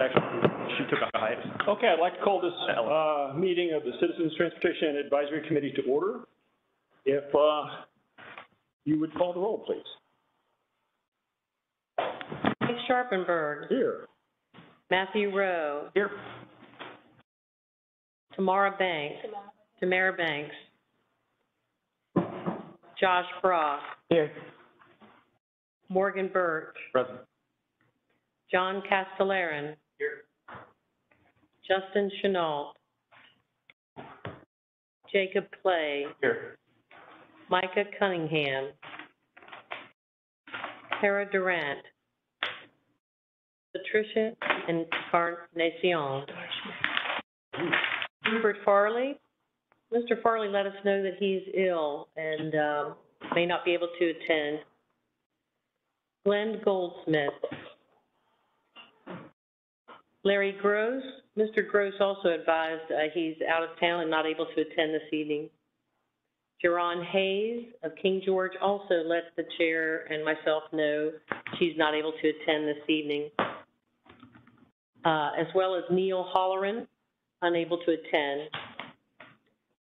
Actually, she took a hiatus. Okay, I'd like to call this, uh, meeting of the Citizens Transportation Advisory Committee to order. If, uh, you would call the roll, please. Mike Sharpenberg, Here. Matthew Rowe, Here. Tamara Banks, Tamara Banks, Josh Brock, Here. Morgan Birch, Present. John Castellarin. Justin Chenault. Jacob Clay, Here. Micah Cunningham. Tara Durant. Patricia Encarnacion. Hubert Farley. Mr. Farley let us know that he's ill and, um, may not be able to attend. Glenn Goldsmith. Larry Gross. Mr. Gross also advised, uh, he's out of town and not able to attend this evening. Jerron Hayes of King George also let the chair and myself know she's not able to attend this evening. Uh, as well as Neil Holleran, unable to attend.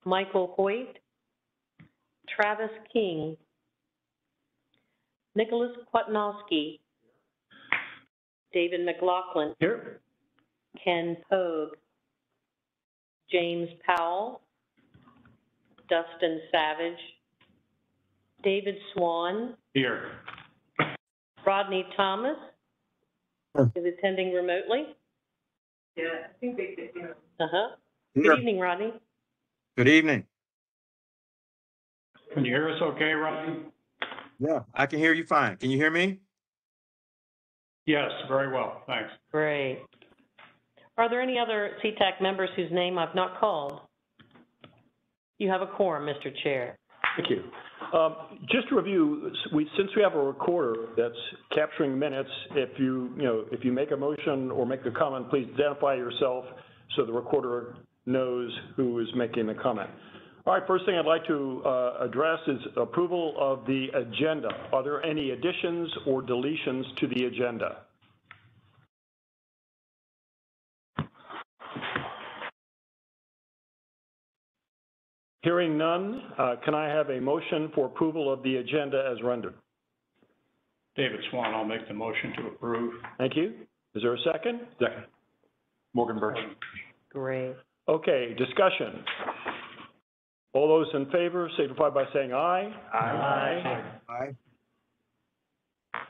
Michael Hoyt, Travis King, Nicholas Kwatnowski, David McLaughlin, Here. Ken Pogue, James Powell, Dustin Savage, David Swan, Here. Rodney Thomas is attending remotely. Yeah, I think they did, you know. Uh-huh. Here. Good evening, Rodney. Good evening. Can you hear us okay, Rodney? Yeah, I can hear you fine. Can you hear me? Yes, very well, thanks. Great. Are there any other CTAC members whose name I've not called? You have a quorum, Mr. Chair. Thank you. Um, Just to review, we, since we have a recorder that's capturing minutes, if you, you know, if you make a motion or make a comment, please identify yourself so the recorder knows who is making the comment. All right, first thing I'd like to uh, address is approval of the agenda. Are there any additions or deletions to the agenda? Hearing none, uh, can I have a motion for approval of the agenda as rendered? David Swan, I'll make the motion to approve. Thank you. Is there a second? Second. Morgan Birch. Great. Okay, discussion. All those in favor signify by saying aye. Aye. Aye. aye.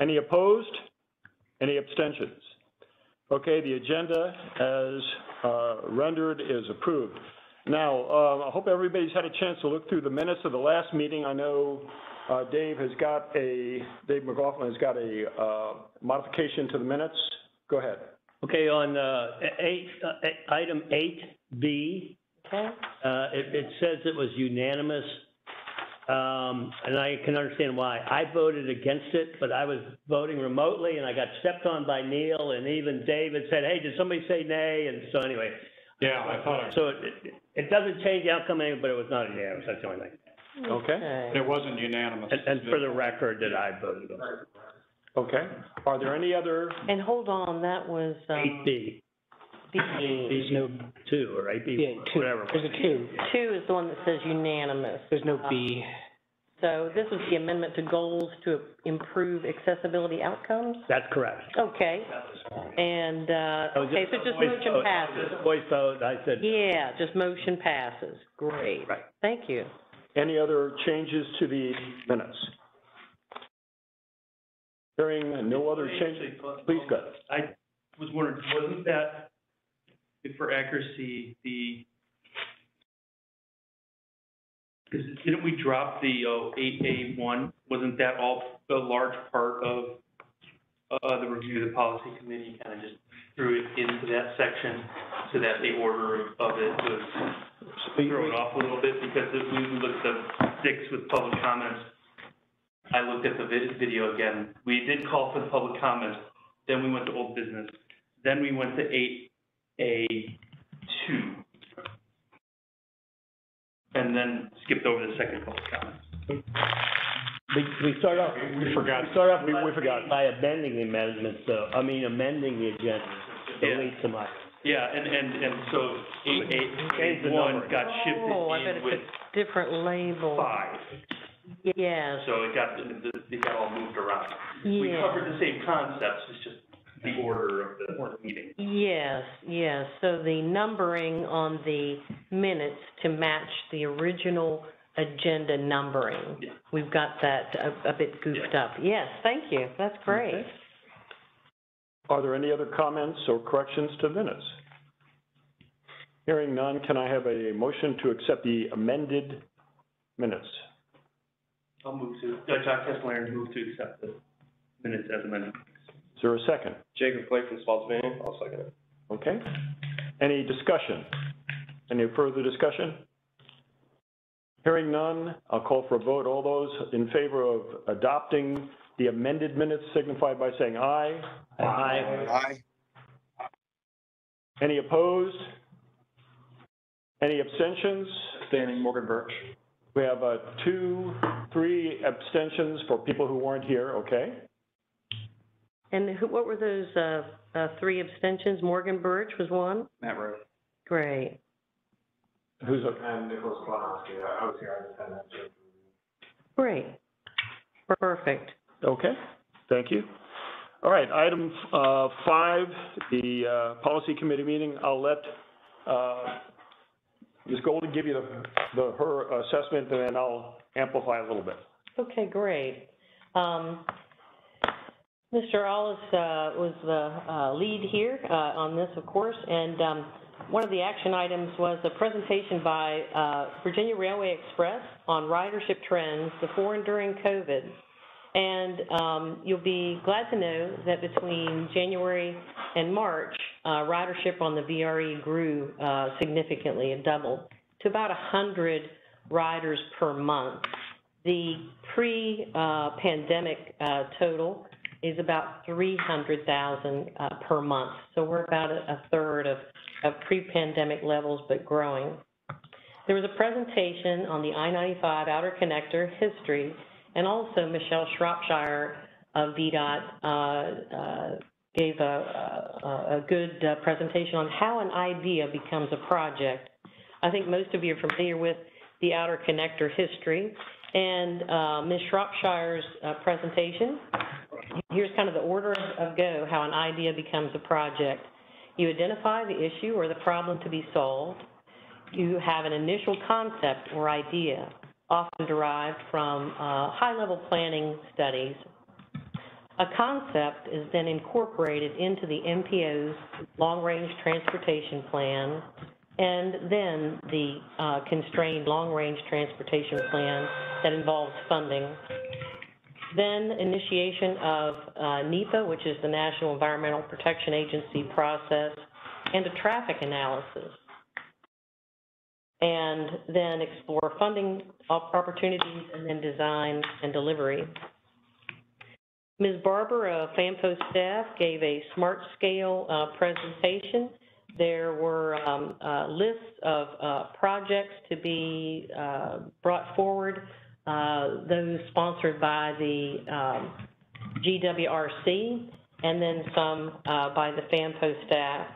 Any opposed? Any abstentions? Okay, the agenda as uh, rendered is approved. Now, uh, I hope everybody's had a chance to look through the minutes of the last meeting. I know uh, Dave has got a, Dave McLaughlin has got a uh, modification to the minutes. Go ahead. Okay, on, uh, eight, item eight B, Okay. uh, it, it says it was unanimous. Um, and I can understand why. I voted against it, but I was voting remotely and I got stepped on by Neil and even David said, hey, did somebody say nay? And so anyway, Yeah, I thought it, so it, it- it doesn't change the outcome, any- but it was not unanimous, that's the only thing. Okay, it wasn't unanimous. And, and for the record, that I voted against okay. Are there any other, And hold on, that was, Eight um, B, B. there's no two, or eight B, Yeah, two. whatever. There's a two. Two is the one that says unanimous. There's no B. So this is the amendment to goals to improve accessibility outcomes? That's correct. Okay. And, uh, Oh, okay, so a just voice motion vote. passes. Just Voice vote, I said, Yeah, just motion passes. Great. Right. Thank you. any other changes to the minutes? Hearing no other changes, please go. I was wondering, wasn't that, if for accuracy, the, didn't we drop the, uh, eight A one? Wasn't that all, a large part of, uh, the review of the policy committee, kind of just threw it into that section so that the order of it was thrown off a little bit, because if we looked at six with public comments, I looked at the video again. We did call for the public comments, then we went to old business, then we went to eight A two. And then skipped over the second public comment. We, we start off. We forgot. We start off We- we forgot. By amending the amendments, though, I mean, amending the agenda, Yeah. delete some items. Yeah, and, and, and so eight, Change eight, the eight, one numbering. got Oh, I bet shifted in it's with a different label. five, Yes, so it got, the- the- it got all moved around. We yeah. covered the same concepts, it's just the order of the meeting. Yes, yes, so the numbering on the minutes to match the original agenda numbering. Yeah. We've got that a, a bit goofed up. Yes, thank you, that's great. Okay. Are there any other comments or corrections to minutes? Hearing none, can I have a motion to accept the amended minutes? I'll move to, uh, Jack Kessler move to accept the minutes as amended. Is there a second? Jacob Clay from Spotsylvania, I'll second it. Okay. Any discussion? Any further discussion? Hearing none, I'll call for a vote. All those in favor of adopting the amended minutes signify by saying aye. Aye. Aye. Any opposed? Any abstentions? Standing Morgan Birch. We have uh, two, three abstentions for people who weren't here, okay? And who, what were those, uh, uh, three abstentions? Morgan Birch was one? Matt Rowe. Great. Who's, a- And Nicholas Klonowski, I was here, I just had that. Great. Perfect. okay, thank you. All right, item uh, five, the uh, policy committee meeting. I'll let uh, Ms. Golden give you the, the, her assessment, and then I'll amplify a little bit. Okay, great. Um, Mr. Allis, uh, was the, uh, lead here, uh, on this, of course, and, um, one of the action items was a presentation by, uh, Virginia Railway Express on ridership trends before and during COVID. And, um, you'll be glad to know that between January and March, uh, ridership on the VRE grew, uh, significantly, it doubled to about hundred riders per month. The pre-pandemic uh, total is about 300,000 uh, per month. So we're about a a third of, of pre-pandemic levels, but growing. There was a presentation on the I-95 Outer Connector history, and also Michelle Shropshire of VDOT uh, uh, gave a, a, a good uh, presentation on how an idea becomes a project. I think most of you are familiar with the Outer Connector history, and uh, Ms. Shropshire's uh, presentation. Here's kind of the order of go, how an idea becomes a project. You identify the issue or the problem to be solved. You have an initial concept or idea, often derived from uh, high-level planning studies. A concept is then incorporated into the MPO's long-range transportation plan, and then the uh, constrained long-range transportation plan that involves funding. Then initiation of uh, NEPA, which is the National Environmental Protection Agency process, and a traffic analysis. And then explore funding opportunities, and then design and delivery. Ms. Barber of FAMPO staff gave a smart scale uh, presentation. There were um, uh, lists of uh, projects to be uh, brought forward, uh, those sponsored by the um, GWRC, and then some uh, by the FAMPO staff.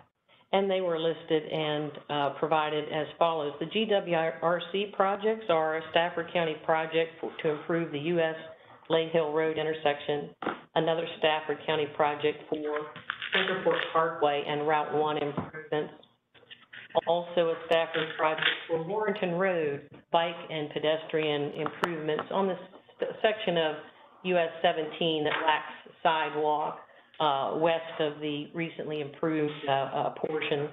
And they were listed and uh, provided as follows. The GWRC projects are a Stafford County project for- to improve the US Lake Hill Road intersection, another Stafford County project for Centerport Parkway and Route One improvements. Also a Stafford project for Warrenton Road, bike and pedestrian improvements on this section of US seventeen that lacks sidewalk, uh, west of the recently improved, uh, uh, portion.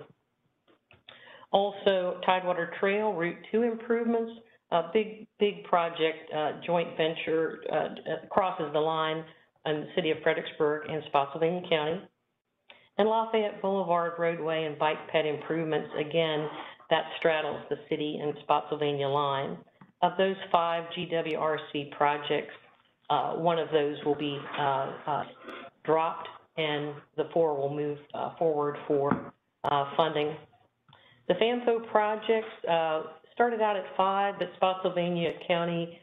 Also Tidewater Trail Route Two improvements, a big, big project, uh, joint venture, uh, crosses the line in the city of Fredericksburg and Spotsylvania County. And Lafayette Boulevard roadway and bike ped improvements, again, that straddles the city and Spotsylvania line. Of those five GWRC projects, uh, one of those will be, uh, uh, dropped and the four will move, uh, forward for, uh, funding. The FAMPO projects, uh, started out at five, but Spotsylvania County,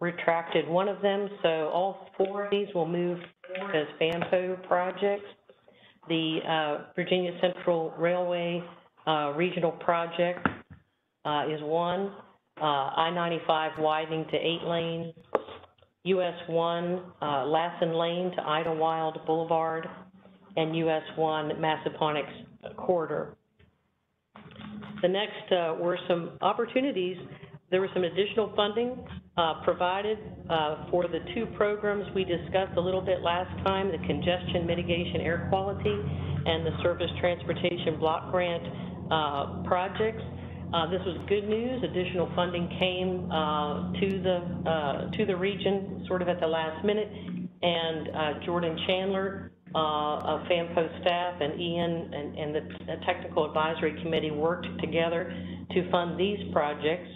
retracted one of them, so all four of these will move forward as FAMPO projects. The, uh, Virginia Central Railway, uh, Regional Project, uh, is one. Uh, I-95 widening to eight lanes. US one, uh, Lassen Lane to Idlewild Boulevard, and US one Massaponax corridor. The next, were some opportunities, there was some additional funding, uh, provided, uh, for the two programs we discussed a little bit last time, the congestion mitigation air quality and the surface transportation block grant, uh, projects. Uh, this was good news. Additional funding came, uh, to the, to the region sort of at the last minute. And, Jordan Chandler, of FAMPO staff and Ian and, and the Technical Advisory Committee worked together to fund these projects.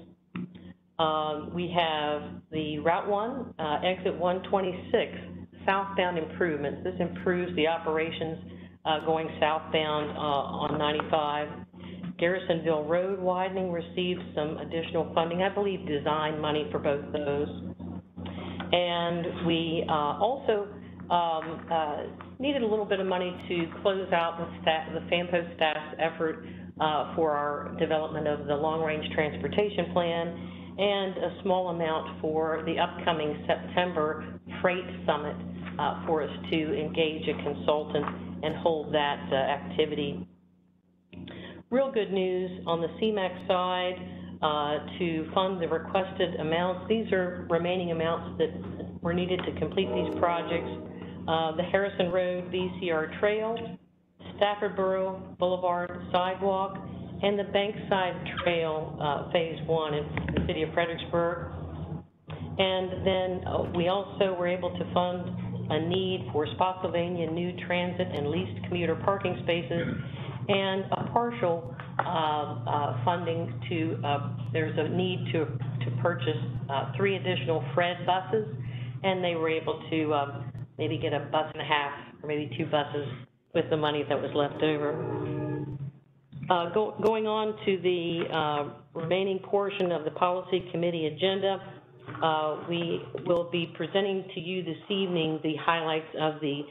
Um, we have the Route One, uh, exit one twenty-six, southbound improvements. This improves the operations, uh, going southbound, uh, on ninety-five. Garrisonville Road widening received some additional funding, I believe design money for both those. And we, uh, also, um, uh, needed a little bit of money to close out the staff, the FAMPO staff's effort, uh, for our development of the long-range transportation plan, and a small amount for the upcoming September freight summit, uh, for us to engage a consultant and hold that, uh, activity. Real good news on the CMAQ side, uh, to fund the requested amounts. These are remaining amounts that were needed to complete these projects. Uh, the Harrison Road VCR Trail, Stafford Borough Boulevard Sidewalk, and the Bankside Trail, uh, Phase One in the city of Fredericksburg. And then, uh, we also were able to fund a need for Spotsylvania new transit and leased commuter parking spaces, and a partial, uh, uh, funding to, uh, there's a need to, to purchase, uh, three additional Fred buses, and they were able to, um, maybe get a bus and a half, or maybe two buses with the money that was left over. Uh, go, going on to the, uh, remaining portion of the policy committee agenda, uh, we will be presenting to you this evening the highlights of the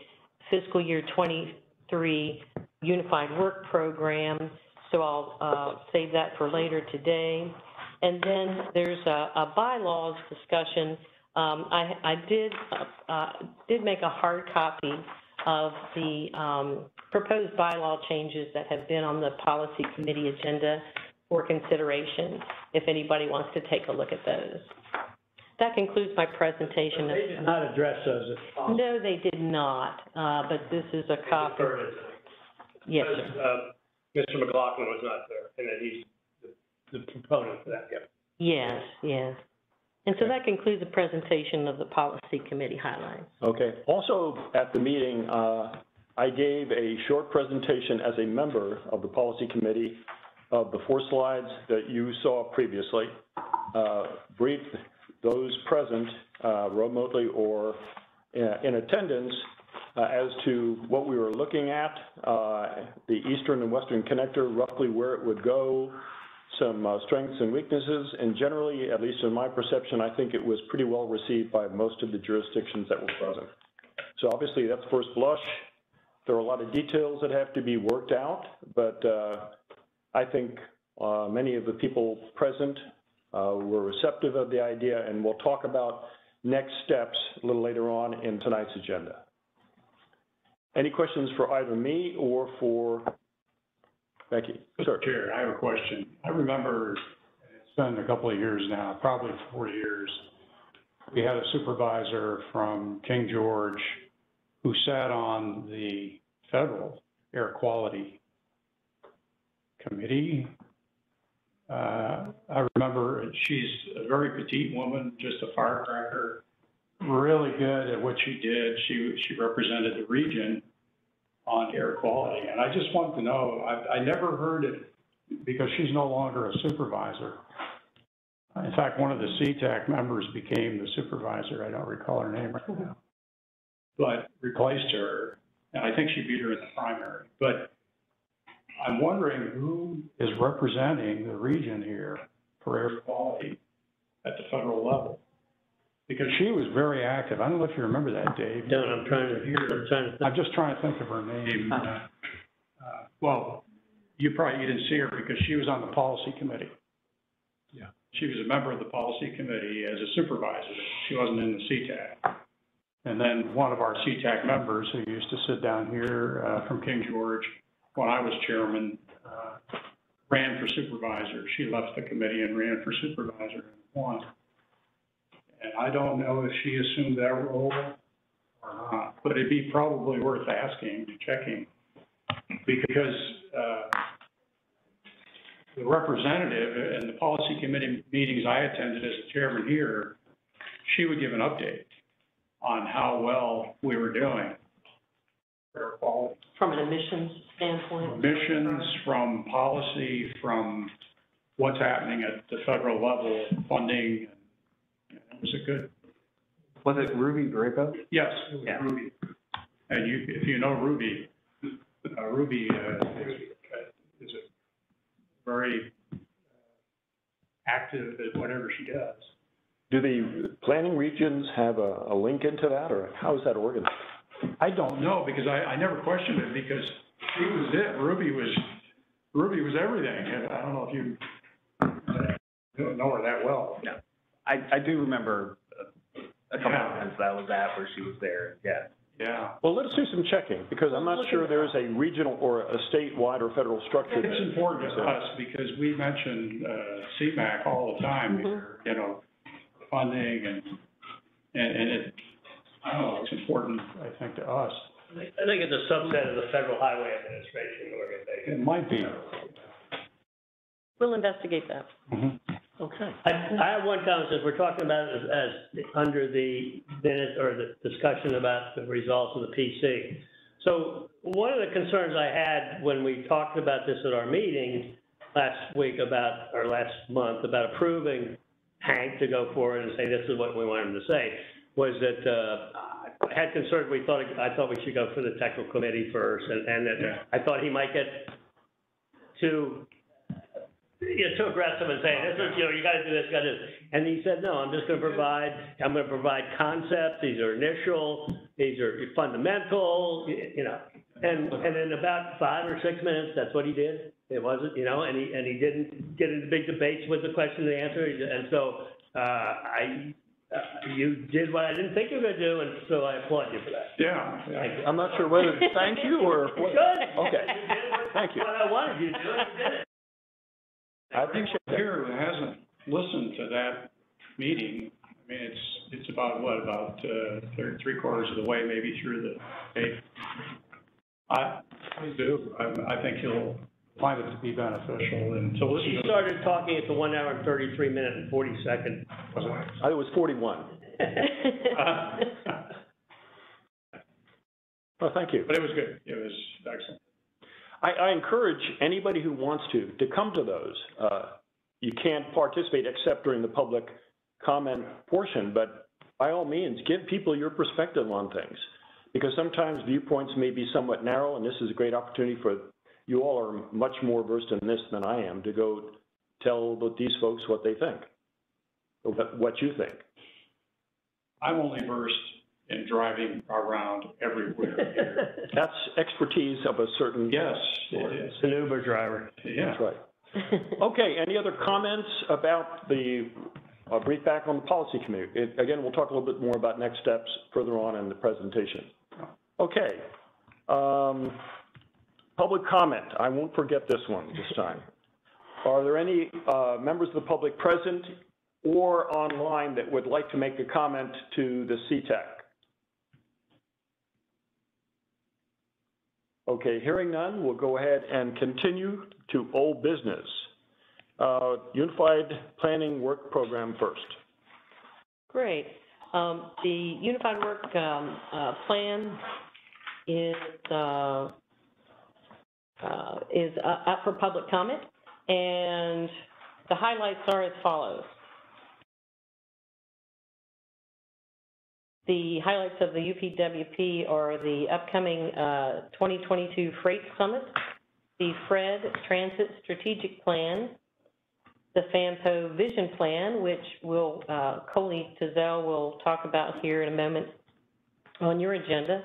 fiscal year twenty-three Unified Work Program, so I'll, uh, save that for later today. And then there's a, a bylaws discussion. Um, I, I did, uh, did make a hard copy of the, um, proposed bylaw changes that have been on the policy committee agenda for consideration, if anybody wants to take a look at those. That concludes my presentation. They did not address those at all. No, they did not, uh, but this is a copy. Yes, sir. Uh, Mr. McLaughlin was not there, and then he's the, the proponent for that, yeah. Yes, yes. And so that concludes the presentation of the policy committee highlights. Okay. Also, at the meeting, uh, I gave a short presentation as a member of the policy committee of the four slides that you saw previously. Uh, Briefed those present uh, remotely or uh, in attendance uh, as to what we were looking at, uh, the eastern and western connector, roughly where it would go, some uh, strengths and weaknesses, and generally, at least in my perception, I think it was pretty well received by most of the jurisdictions that were present. So obviously, that's first blush. There are a lot of details that have to be worked out, but uh, I think uh, many of the people present uh, were receptive of the idea, and we'll talk about next steps a little later on in tonight's agenda. Any questions for either me or for Becky? Chair, I have a question. I remember, it's been a couple of years now, probably four years, we had a supervisor from King George who sat on the federal air quality committee. Uh, I remember she's a very petite woman, just a firecracker, really good at what she did. She, she represented the region on air quality. And I just want to know, I, I never heard it, because she's no longer a supervisor. In fact, one of the CTAC members became the supervisor, I don't recall her name right now. But replaced her, and I think she beat her in the primary. But I'm wondering who is representing the region here for air quality? at the federal level. Because she was very active. I don't know if you remember that, Dave. No, I'm trying to, I'm trying to think. I'm just trying to think of her name. Uh, uh, Well, you probably, you didn't see her because she was on the policy committee. Yeah. She was a member of the policy committee as a supervisor. She wasn't in the CTAC. And then one of our CTAC members who used to sit down here, uh, from King George, when I was chairman, uh, ran for supervisor. She left the committee and ran for supervisor and won. And I don't know if she assumed that role or not, but it'd be probably worth asking, checking. Because, uh, the representative in the policy committee meetings I attended as a chairman here, she would give an update on how well we were doing. Air quality, From an emissions standpoint? Emissions, from policy, from what's happening at the federal level, funding. And It was good, Was it Ruby Brabo? yes, it was Yeah. Ruby. And you, if you know Ruby, uh, Ruby, uh, is, is a very uh, active at whatever she does. Do the planning regions have a, a link into that, or how is that organized? I don't know, because I, I never questioned it, because she was it, Ruby was, Ruby was everything, and I don't know if you don't know her that well. I, I do remember a couple Yeah. of times that I was at where she was there, yeah. Yeah. Well, let us do some checking, because I'm not sure there's a regional or a statewide or federal structure. It's important to us, because we mention, uh, CMAQ all the time here, you know, funding and, and, and it, I don't know, it's important, I think, to us. I think it's a subset of the Federal Highway Administration organization. It might be. We'll investigate that. Okay. I, I have one comment, since we're talking about it as, as, under the minute, or the discussion about the results of the PC. So, one of the concerns I had when we talked about this at our meeting last week about, or last month, about approving Hank to go forward and say, this is what we want him to say, was that, uh, I had concerns, we thought, I thought we should go for the technical committee first, and, and that I thought he might get too, you know, too aggressive and saying, this is, you know, you gotta do this, you gotta do this. And he said, no, I'm just gonna provide, I'm gonna provide concepts, these are initial, these are fundamental, y- you know. And, and in about five or six minutes, that's what he did. It wasn't, you know, and he, and he didn't get into big debates with the question and the answer. And so, uh, I, uh, you did what I didn't think you were gonna do, and so I applaud you for that. Yeah, yeah. I'm not sure whether to thank you or what. Good. Okay, thank you. What I wanted you to do, and you did it. I appreciate that. Here who hasn't listened to that meeting, I mean, it's, it's about, what, about, uh, third, three quarters of the way maybe through the tape. I, I do, I, I think you'll find it to be beneficial and to listen She to. started talking at the one hour and thirty-three minute and forty second. I was 41. Well, thank you. But it was good, it was excellent. I, I encourage anybody who wants to, to come to those. Uh, You can't participate except during the public comment portion, but by all means, give people your perspective on things. Because sometimes viewpoints may be somewhat narrow, and this is a great opportunity for, you all are much more versed in this than I am, to go tell these folks what they think, what, you think. I'm only versed in driving around everywhere here. That's expertise of a certain. Yes, it is, An Uber driver. yeah. That's right. Okay, any other comments about the, uh, brief back on the policy committee? It- Again, we'll talk a little bit more about next steps further on in the presentation. Okay. Um, Public comment, I won't forget this one this time. Are there any uh, members of the public present or online that would like to make a comment to the CTAC? Okay, hearing none, we'll go ahead and continue to old business. Uh, Unified Planning Work Program first. Great. Um, the Unified Work, um, uh, Plan is, uh, uh, is uh, up for public comment, and the highlights are as follows. The highlights of the UPWP are the upcoming, uh, 2022 Freight Summit, the FRED Transit Strategic Plan, the FAMPO Vision Plan, which will, uh, Coley Tizell will talk about here in a moment on your agenda,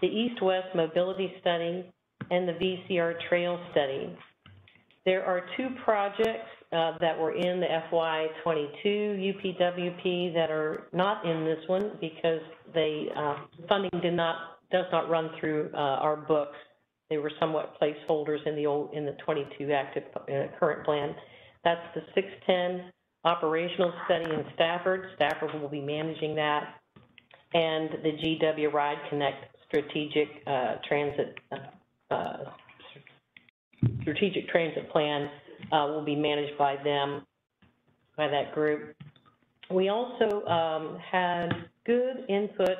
the East-West Mobility Study, and the VCR Trail Study. There are two projects uh, that were in the FY twenty-two UPWP that are not in this one because they, uh, funding did not, does not run through uh, our books. They were somewhat placeholders in the old, in the twenty-two active, uh, current plan. That's the six-ten operational study in Stafford. Stafford will be managing that. And the GW Ride Connect Strategic uh, Transit, uh, Strategic Transit Plan uh, will be managed by them, by that group. We also um, had good input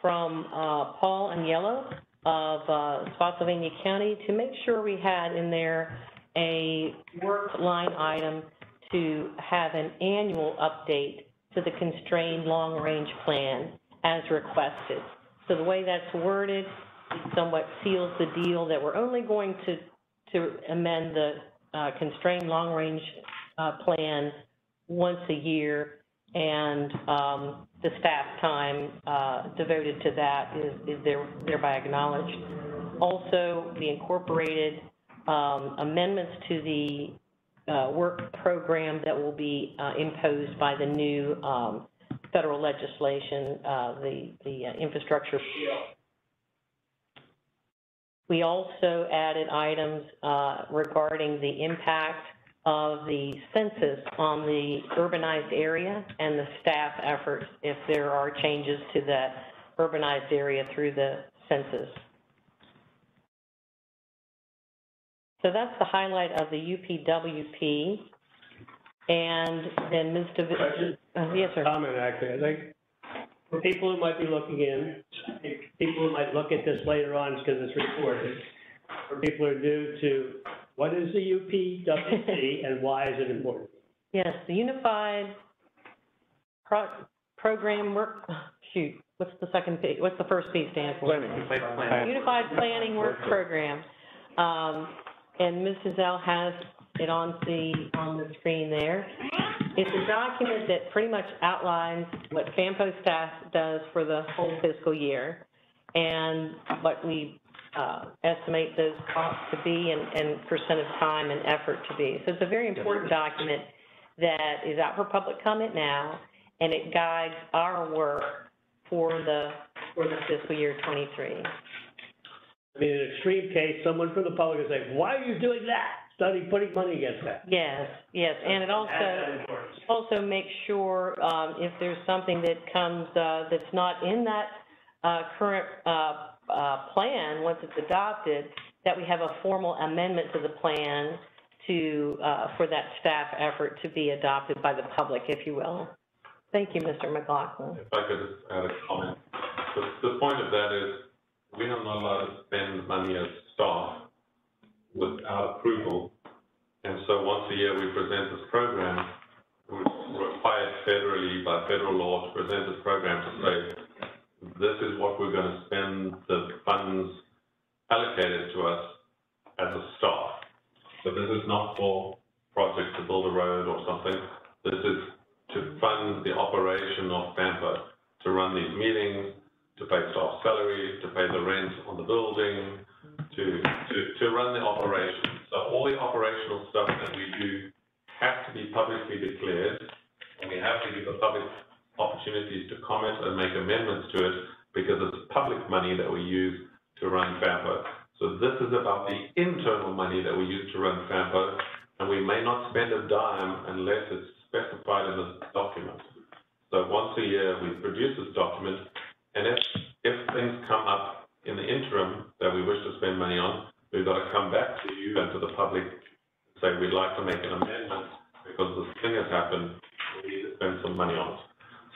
from uh, Paul Agnello of uh, Spotsylvania County to make sure we had in there a work line item to have an annual update to the constrained long-range plan as requested. So the way that's worded somewhat seals the deal that we're only going to, to amend the uh, constrained long-range uh, plan once a year, and um, the staff time uh, devoted to that is, is there, thereby acknowledged. Also, we incorporated um, amendments to the uh, work program that will be uh, imposed by the new um, federal legislation, uh, the, the infrastructure. We also added items uh, regarding the impact of the census on the urbanized area and the staff efforts if there are changes to that urbanized area through the census. So that's the highlight of the UPWP. And then Ms. Davi- uh, yes, sir. Comment, actually, I think, for people who might be looking in, people who might look at this later on because it's recorded, for people who are new to, what is the UPWC and why is it important? Yes, the Unified Pro- Program Work, shoot, what's the second piece, what's the first P stand for? Site plan. Unified Planning Work Program. Um, and Mrs. L has it on the, on the screen there. It's a document that pretty much outlines what FAMPO staff does for the whole fiscal year and what we, uh, estimate those costs to be and, and percent of time and effort to be. So it's a very important document that is out for public comment now, and it guides our work for the, for the fiscal year twenty-three. I mean, in an extreme case, someone from the public will say, why are you doing that? Study putting money against that. Yes, yes, and it also, That's important. also makes sure, um, if there's something that comes, uh, that's not in that, uh, current, uh, uh, plan, once it's adopted, that we have a formal amendment to the plan to, uh, for that staff effort to be adopted by the public, if you will. Thank you, Mr. McLaughlin. If I could just add a comment. The, the point of that is, we are not allowed to spend money as staff without approval. And so once a year, we present this program, we're required federally by federal law to present this program to say, this is what we're gonna spend the funds allocated to us as a staff. So this is not for projects to build a road or something. This is to fund the operation of FAMPO, to run these meetings, to pay staff salaries, to pay the rent on the building, to, run the operation. So all the operational stuff that we do has to be publicly declared, and we have to give the public opportunities to comment and make amendments to it, because it's public money that we use to run FAMPO. So this is about the internal money that we use to run FAMPO, and we may not spend a dime unless it's specified in this document. So once a year, we produce this document, and if, if things come up in the interim that we wish to spend money on, we've got to come back to you and to the public, and say we'd like to make an amendment because this thing has happened, we need to spend some money on it.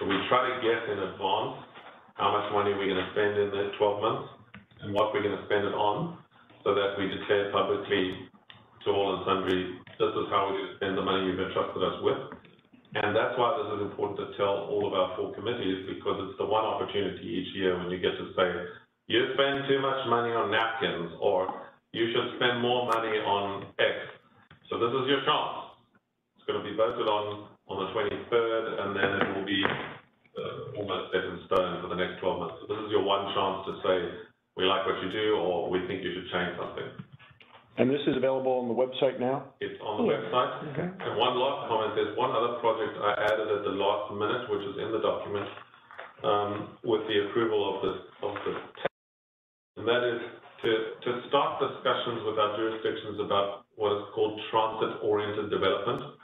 So we try to guess in advance how much money we're gonna spend in the twelve months and what we're gonna spend it on, so that we declare publicly to all and sundry, this is how we're gonna spend the money you've entrusted us with. And that's why this is important to tell all of our four committees, because it's the one opportunity each year when you get to say, you spend too much money on napkins, or you should spend more money on X. So this is your chance. It's gonna be voted on on the twenty-third, and then it will be, uh, almost set in stone for the next twelve months. So this is your one chance to say, we like what you do, or we think you should change something. And this is available on the website now? It's on the website. Okay. And one last comment, there's one other project I added at the last minute, which is in the document, um, with the approval of the, of the, ta- and that is to, to start discussions with our jurisdictions about what is called transit-oriented development.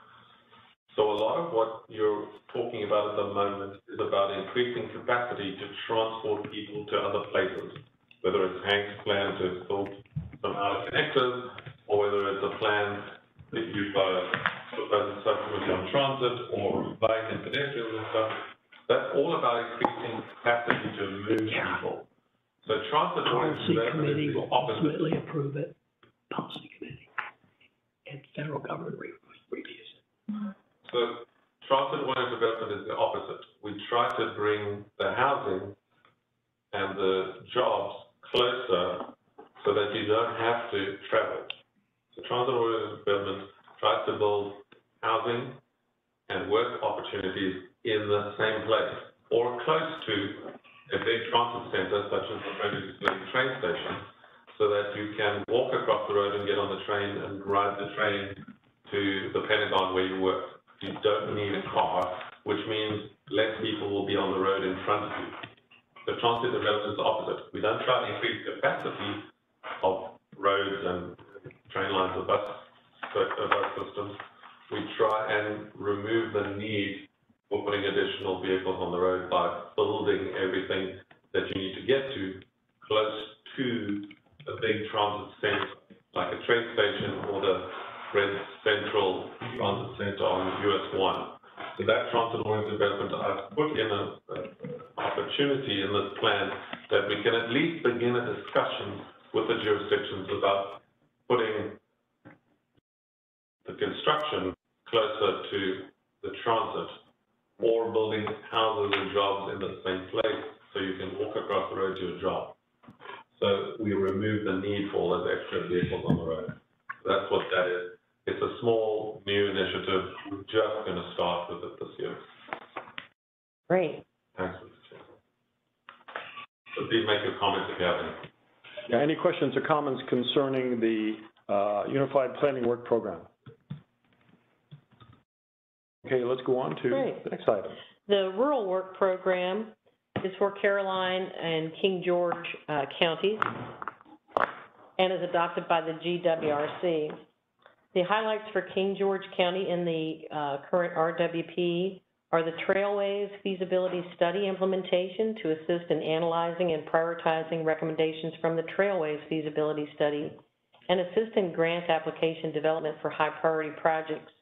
So a lot of what you're talking about at the moment is about increasing capacity to transport people to other places, whether it's Hank's plan to build some outer connectors, or whether it's a plan that you've got a proposed subcommittee on transit or bike and pedestrians and stuff. That's all about increasing capacity to move people. So transit oriented Policy committee will ultimately approve it, policy committee. And federal government re- reviews it. Mm-hmm. So transit oriented development is the opposite. We try to bring the housing and the jobs closer so that you don't have to travel. So transit oriented development tries to build housing and work opportunities in the same place or close to a big transit center such as the Frederick train station so that you can walk across the road and get on the train and ride the train to the Pentagon where you work. You don't need a car, which means less people will be on the road in front of you. The transit development is the opposite. We don't try to increase capacity of roads and train lines or bus, uh, bus systems. We try and remove the need for putting additional vehicles on the road by building everything that you need to get to close to a big transit center, like a train station or the Red Central Transit Center on US one. So that transit oriented development, I've put in a, a opportunity in this plan that we can at least begin a discussion with the jurisdictions about putting the construction closer to the transit or building houses and jobs in the same place so you can walk across the road to your job. So we remove the need for all those extra vehicles on the road. That's what that is. It's a small, new initiative. We're just gonna start with it this year. Great. Thanks, Mr. Chair. So please make your comments if you have any. Yeah, any questions or comments concerning the uh, Unified Planning Work Program? Okay, let's go on to Great. the next item. The rural work program is for Caroline and King George uh, counties and is adopted by the GWRC. The highlights for King George County in the uh, current RWP are the Trailways feasibility study implementation to assist in analyzing and prioritizing recommendations from the Trailways feasibility study and assist in grant application development for high priority projects.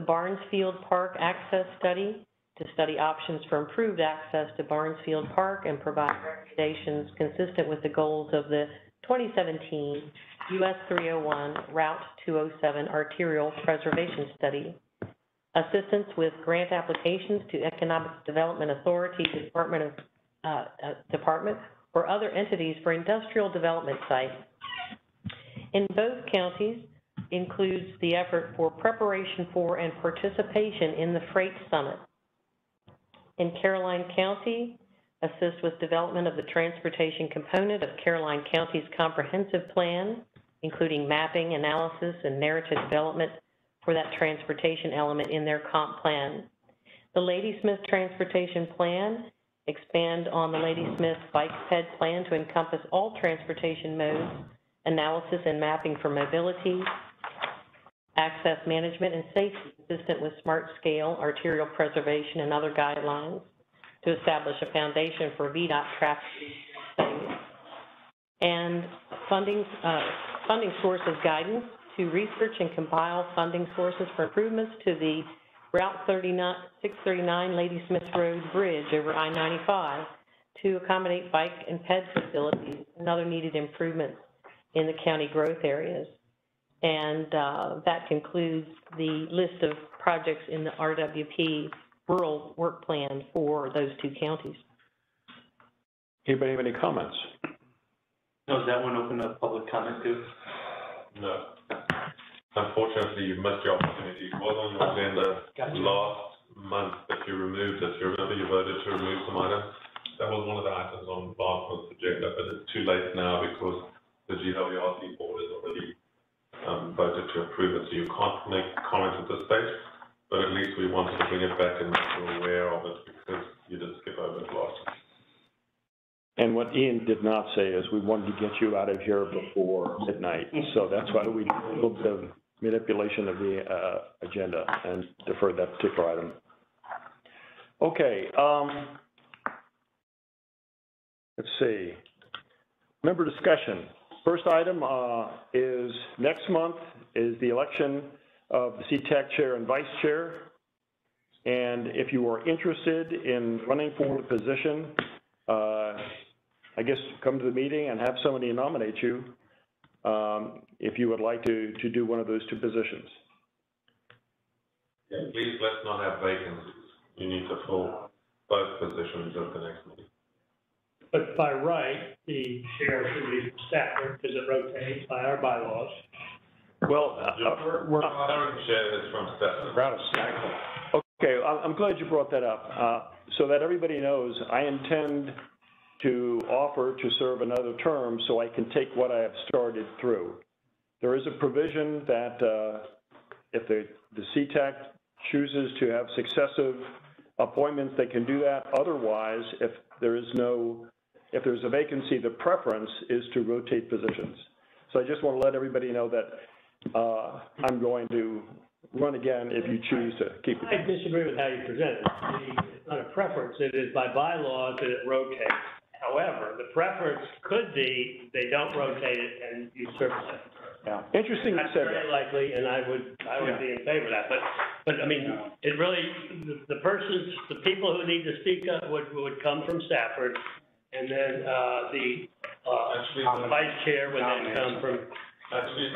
The Barnesfield Park Access Study to study options for improved access to Barnesfield Park and provide recommendations consistent with the goals of the 2017 US 301 Route 207 Arterial Preservation Study. Assistance with grant applications to Economic Development Authority, Department of, uh, uh, Department, or other entities for industrial development sites. In both counties, includes the effort for preparation for and participation in the Freight Summit. In Caroline County, assist with development of the transportation component of Caroline County's comprehensive plan, including mapping, analysis, and narrative development for that transportation element in their comp plan. The Ladysmith Transportation Plan, expand on the Ladysmith Bike Ped Plan to encompass all transportation modes, analysis and mapping for mobility, access management and safety consistent with smart scale, arterial preservation, and other guidelines to establish a foundation for VDOT traffic studies. And funding, uh, funding sources guidance to research and compile funding sources for improvements to the Route 39, 639 Ladysmith Road Bridge over I-95 to accommodate bike and ped facilities and other needed improvements in the county growth areas. And uh, that concludes the list of projects in the RWP rural work plan for those two counties. Anybody have any comments? Does that one open up public comment too? No. unfortunately, you missed your opportunity. It was on your agenda last month, but you removed it. You remember you voted to remove some items? That was one of the items on last month's agenda, but it's too late now because the GWRC board is already um, voted to approve it, so you can't make comment at this stage. But at least we wanted to bring it back and make you aware of it because you did skip over it last time. And what Ian did not say is we wanted to get you out of here before midnight. So that's why we did a little bit of manipulation of the, uh, agenda and deferred that particular item. Okay, um, let's see. Member discussion. First item, uh, is next month is the election of the CTAC chair and vice chair. And if you are interested in running for the position, uh, I guess come to the meeting and have somebody nominate you, um, if you would like to, to do one of those two positions. Yeah, please let's not have vacancies. You need to fill both positions at the next meeting. But by right, the chair should be Stafford, because it rotates by our bylaws. Well, uh, Our current chair is from Stafford. Okay, I'm, I'm glad you brought that up. Uh, so that everybody knows, I intend to offer to serve another term so I can take what I have started through. There is a provision that, uh, if the, the CTAC chooses to have successive appointments, they can do that. Otherwise, if there is no, if there's a vacancy, the preference is to rotate positions. So I just want to let everybody know that, uh, I'm going to run again if you choose to keep it. I disagree with how you present it. The- It's not a preference, it is by bylaws that it rotates. However, the preference could be they don't rotate it and you serve a second term. Interesting you That's said very that. likely, and I would, I would be in favor of that, but, but I mean, it really, the, the persons, the people who need to speak up would, would come from Stafford, and then, uh, the, uh, Actually, the vice chair would then come from, Actually,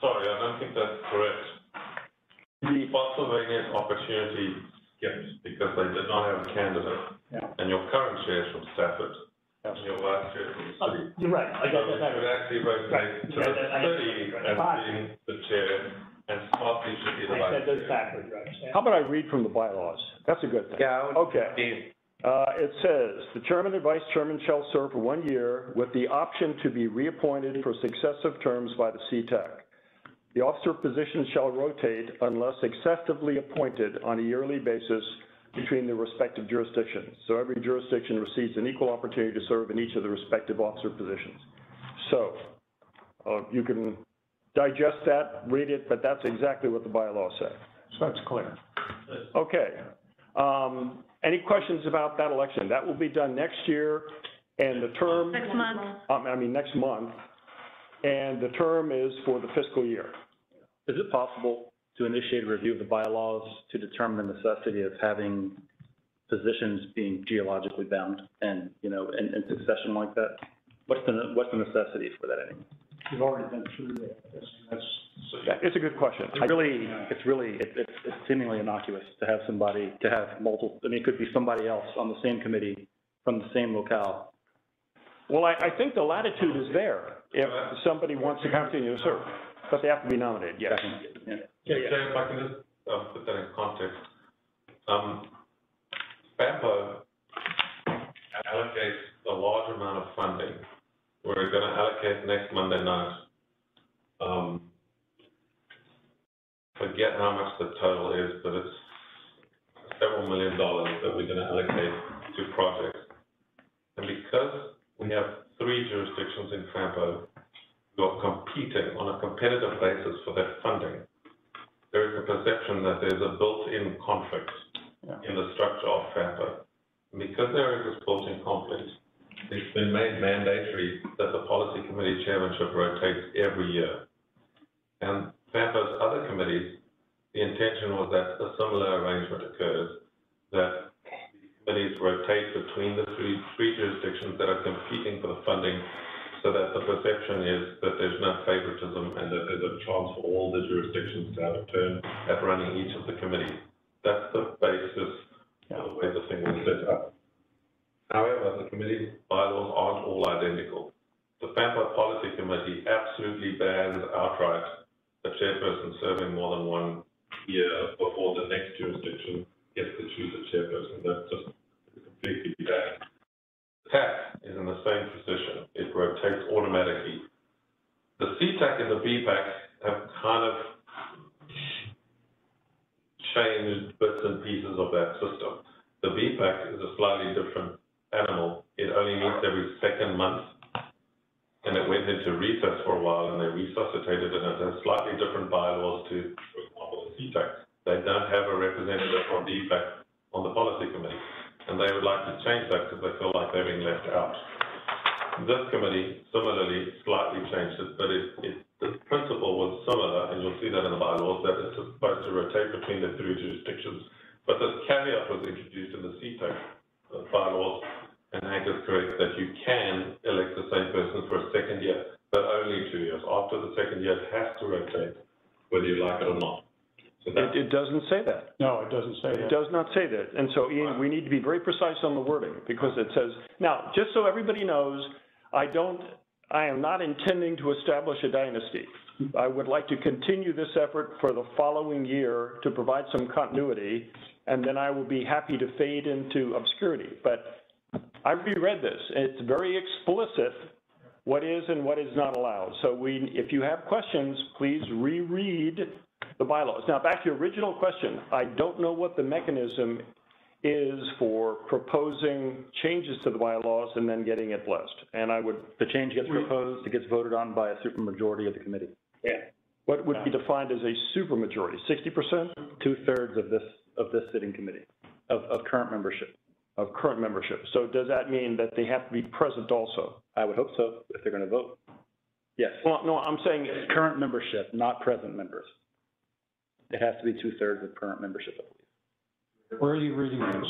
sorry, I don't think that's correct. The Spotsylvania opportunity skipped because they did not have a candidate. And your current chair is from Stafford, and your vice chair is from the city. you're right, I got that it would back. actually rotate to Yeah, the that- I- city as being the chair, and Sparky should be the I vice said those chair. backwards, right? How about I read from the bylaws? That's a good thing. Yeah, I would. Okay. Uh, it says, "The chairman and vice chairman shall serve for one year with the option to be reappointed for successive terms by the CTAC. The officer position shall rotate unless successively appointed on a yearly basis between the respective jurisdictions. So every jurisdiction receives an equal opportunity to serve in each of the respective officer positions." So, uh, you can digest that, read it, but that's exactly what the bylaws say. So it's clear. Okay. Um, any questions about that election? That will be done next year, and the term, Next month. um, I mean, next month, and the term is for the fiscal year. Is it possible to initiate a review of the bylaws to determine the necessity of having positions being geologically bound and, you know, in, in succession like that? What's the, what's the necessity for that anyway? We've already been through that. That's, that's, Yeah, It's a good question. It's really, it's really, it- it's it's seemingly innocuous to have somebody, to have multiple, I mean, it could be somebody else on the same committee from the same locale. Well, I, I think the latitude is there if somebody wants to continue to serve, but they have to be nominated, yes. Yeah. Yeah, yeah. Jay, if I can just, uh, put that in context. Um, FAMPO allocates a large amount of funding. We're gonna allocate next Monday night. Um, forget how much the total is, but it's several million dollars that we're gonna allocate to projects. And because we have three jurisdictions in FAMPO who are competing on a competitive basis for that funding, there is a perception that there's a built-in conflict Yeah. in the structure of FAMPO. And Because there is this built-in conflict, it's been made mandatory that the policy committee chairmanship rotates every year. And FAMPO's other committees, the intention was that a similar arrangement occurs, that committees rotate between the three, three jurisdictions that are competing for the funding so that the perception is that there's no favoritism and that there's a chance for all the jurisdictions to have a turn at running each of the committees. That's the basis of the way the thing was set up. However, the committee's bylaws aren't all identical. The FAMPO Policy Committee absolutely bans outright a chairperson serving more than one year before the next jurisdiction gets to choose a chairperson. That's just completely bad. TAC is in the same position. It rotates automatically. The CTAC and the BPAC have kind of changed bits and pieces of that system. The BPAC is a slightly different animal. It only meets every second month. And it went into recess for a while and they resuscitated it and it has slightly different bylaws to, for example, the CTAC. They don't have a representative from BPAC on the policy committee. And they would like to change that because they feel like they're being left out. This committee similarly slightly changed it, but it, it, the principle was similar, and you'll see that in the bylaws, that it's supposed to rotate between the three jurisdictions. But this caveat was introduced in the CTAC uh, bylaws, and Hank is correct, that you can elect the same person for a second year, but only two years. After the second year, it has to rotate, whether you like it or not. So that's It, it doesn't say that. No, it doesn't say that. It that. does not say that. And so, Ian, we need to be very precise on the wording, because it says, now, just so everybody knows, I don't, I am not intending to establish a dynasty. I would like to continue this effort for the following year to provide some continuity, and then I will be happy to fade into obscurity. But I reread this, it's very explicit what is and what is not allowed. So we, if you have questions, please reread the bylaws. Now, back to your original question, I don't know what the mechanism is for proposing changes to the bylaws and then getting it blessed. And I would, The change gets proposed, it gets voted on by a supermajority of the committee. Yeah, what would be defined as a supermajority, sixty percent Two-thirds of this, of this sitting committee, of, of current membership. Of current membership? So does that mean that they have to be present also? I would hope so, if they're gonna vote. Yes. Well, no, I'm saying, Current membership, not present members. It has to be two-thirds of current membership, I believe. Where are you reading this?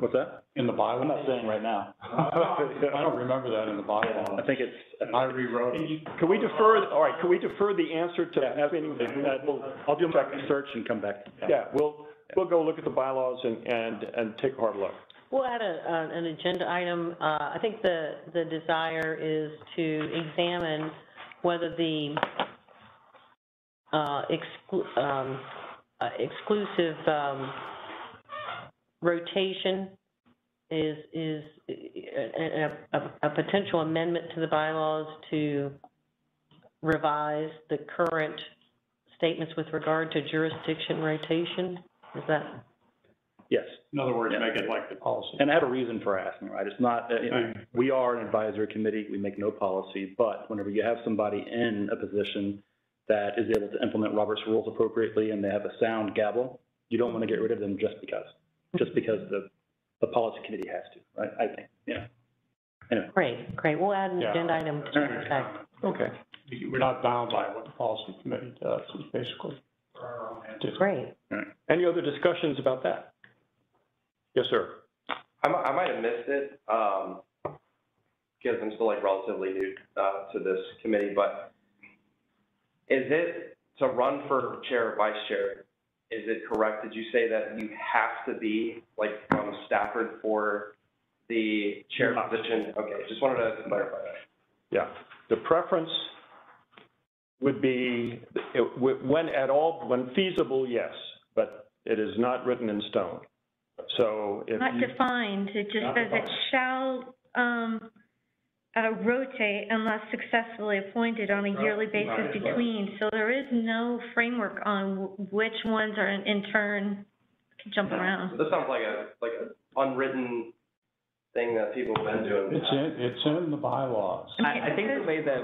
What's that? In the bylaw? I'm not saying right now. I don't remember that in the bylaw. I think it's, And I rewrote it. can we defer, all right, can we defer the answer to? Yeah, absolutely. I'll do my research and come back. Yeah, we'll, we'll go look at the bylaws and, and, and take a hard look. We'll add a, uh, an agenda item. Uh, I think the, the desire is to examine whether the, uh, exclu- um, uh, exclusive, um, rotation is, is a, a, a, a potential amendment to the bylaws to revise the current statements with regard to jurisdiction rotation. Is that? Yes. In other words, Yeah. make it like the policy. And I have a reason for asking, right? It's not, uh, you know, we are an advisory committee, we make no policy, but whenever you have somebody in a position that is able to implement Robert's rules appropriately and they have a sound gavel, you don't want to get rid of them just because, just because the, the policy committee has to, right? I think, yeah. Anyway, Great, great. We'll add an Yeah. agenda item to that effect. Okay. We're not bound by what the policy committee does, it's basically for our own entity. Great. Any other discussions about that? Yes, sir. I might, I might have missed it, um, because I'm still like relatively new, uh, to this committee, but is it, to run for chair or vice chair, is it correct, did you say that you have to be like from Stafford for the chair position? Okay, just wanted to clarify that. Yeah, the preference would be, it- when at all, when feasible, yes, but it is not written in stone. So if Not you, defined, it just Not says it defined. shall, um, uh, rotate unless successfully appointed on a yearly basis right. between. So there is no framework on wh- which ones are in in turn can jump around. So this sounds like a, like an unwritten thing that people have been doing. It's in, it's in the bylaws. I, I think the way that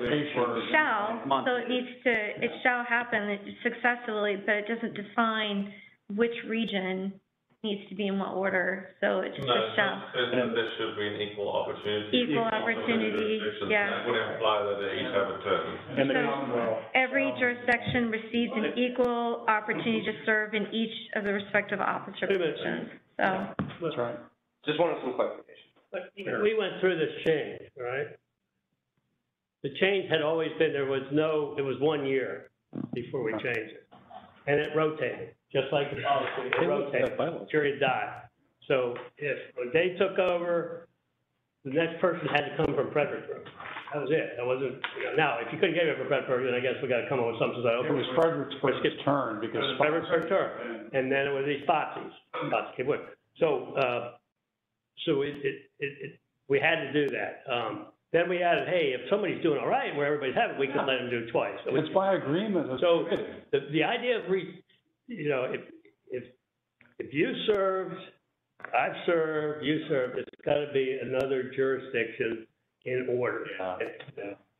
Shall, so it needs to, it shall happen successfully, but it doesn't define which region needs to be in what order, so it's just um, No, a it shall. says there should be an equal opportunity. Equal between opportunity, jurisdictions. yeah. That would imply that they each have a turn. And the So- Commonwealth, Every um, jurisdiction receives an equal opportunity to serve in each of the respective officer Wait a minute. positions, so. that's right. Just wanted some clarification. But we went through this change, right? The change had always been, there was no, it was one year before we changed it. And it rotated, just like the policy, it rotated, period died. So if, they took over, the next person had to come from Fredericksburg. That was it. That wasn't, you know, now, if you couldn't get it from Fredericksburg, then I guess we gotta come up with something, so. I It was Fredericksburg's turn because. Fredericksburg turn, and then it was these Spotsies, Spotsy Kid Wood. So, uh, so it, it, it, it, we had to do that. Um, then we added, hey, if somebody's doing all right, where everybody's having, we can let them do it twice. So It's by agreement. it's So, permitted. the, the idea of re, you know, if, if, if you served, I've served, you served, it's gotta be another jurisdiction in order.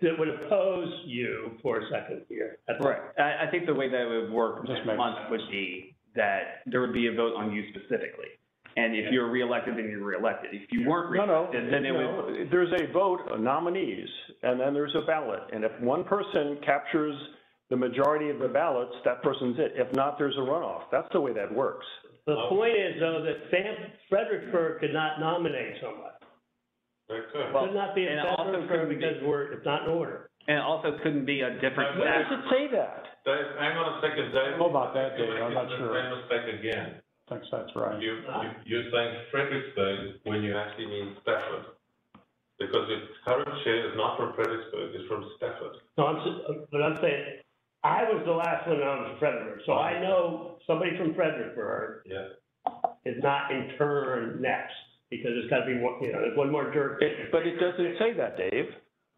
That would oppose you for a second year. That's all. Right, I, I think the way that it would work Just this makes month would be that there would be a vote on you specifically. And if you're reelected, then you're reelected. If you weren't No, no, reelected, then it would, no, there's a vote of nominees, and then there's a ballot. And if one person captures the majority of the ballots, that person's it. If not, there's a runoff. That's the way that works. The point is though, that Sam, Fredericksburg could not nominate somebody. Very good. Could not be in and it also Fredericksburg couldn't be- because we're, it's not in order. and it also couldn't be a different Where staff. does it say that? Dave, hang on a second, Dave. I don't know about that, Dave. I'm not making sure. the same mistake again. Thinks that's right. You, you, you're saying Fredericksburg when you actually mean Stafford. Because its current chair is not from Fredericksburg, it's from Stafford. No, I'm, s- but I'm saying, I was the last one on from Fredericksburg, so I know somebody from Fredericksburg Yeah. is not in turn next, because it's gotta be one, you know, there's one more jerk. It, but it doesn't say that, Dave.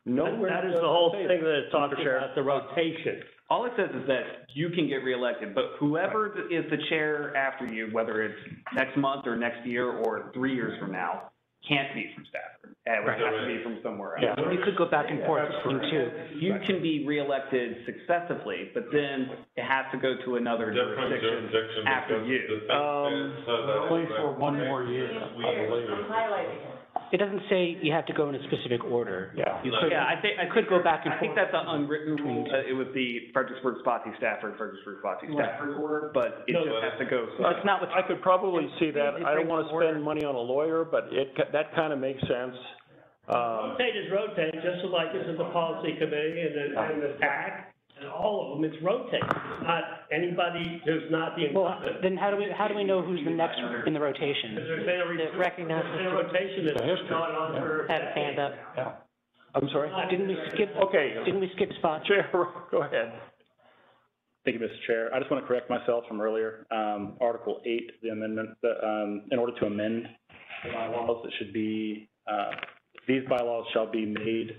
Nowhere That is does the it whole say thing that. that it's talking about, the rotation. All it says is that you can get reelected, but whoever is the chair after you, whether it's next month or next year or three years from now, can't be from Stafford. It would have to be from somewhere else. Yeah. You could go back and forth between two. You can be reelected successively, but then it has to go to another Different jurisdiction jurisdiction. after because you. the thing Um, says so that- Only for one more year, We- I believe. It doesn't say you have to go in a specific order. Yeah. You could, Yeah, I think, I could go back and I think forth. that's an unwritten rule, uh, it would be Fredericksburg, Spotsy, Stafford, Fredericksburg, Spotsy, Stafford order, but it No, just has to go. so- That's not what, I could probably see that. I don't want to order. spend money on a lawyer, but it, ca- that kind of makes sense. Um, Rotate is rotate, just like this is the policy committee and the, and the TAC, and all of them, it's rotate. It's not anybody who's not the well, incumbent. then how do we, how do we know who's the next in the Because rotation? there's been a, re- That recognizes there's been a rotation that's The history, going on yeah. for. Had a hand up. Yeah. I'm sorry? Didn't we skip, Okay, didn't we skip spots? Chair, go ahead. Thank you, Mr. Chair. I just want to correct myself from earlier. Um, Article eight, the amendment, the, um, in order to amend the bylaws, it should be, uh, these bylaws shall be made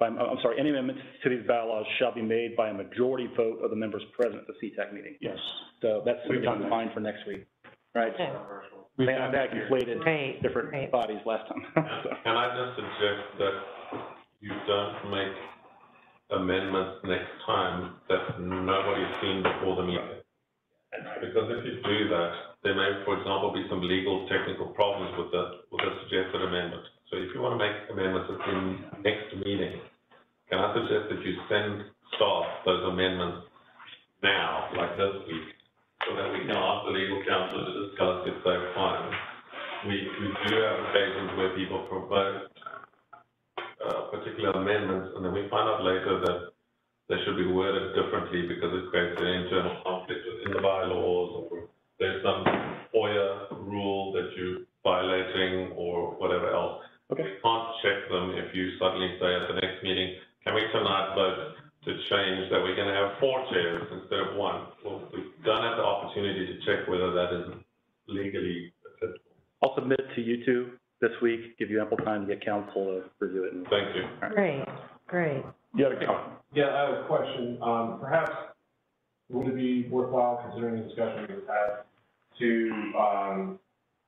by, I'm sorry, any amendments to these bylaws shall be made by a majority vote of the members present at the CTAC meeting. Yes. So that's We've done that. fine for next week, right? Okay. We've They done had that here. conflated Right, different right. bodies last time. So- Can I just suggest that you don't make amendments next time that nobody's seen before the meeting? Because if you do that, there may, for example, be some legal technical problems with the, with the suggested amendment. So if you want to make amendments at the next meeting, can I suggest that you send staff those amendments now, like this week, so that we can ask the legal counsel to discuss if they're fine? We, we do have occasions where people propose uh, particular amendments, and then we find out later that they should be worded differently because it creates an internal conflict within the bylaws, or there's some FOIA rule that you're violating, or whatever else. Okay. We can't check them if you suddenly say at the next meeting, can we tonight vote to change that we're gonna have four chairs instead of one? Well, we don't have the opportunity to check whether that is legally acceptable. I'll submit it to you two this week, give you ample time to get counsel to review it. Thank you. Great, great. You had a comment? Yeah, I have a question. Um, perhaps, would it be worthwhile considering the discussion we've had to, um,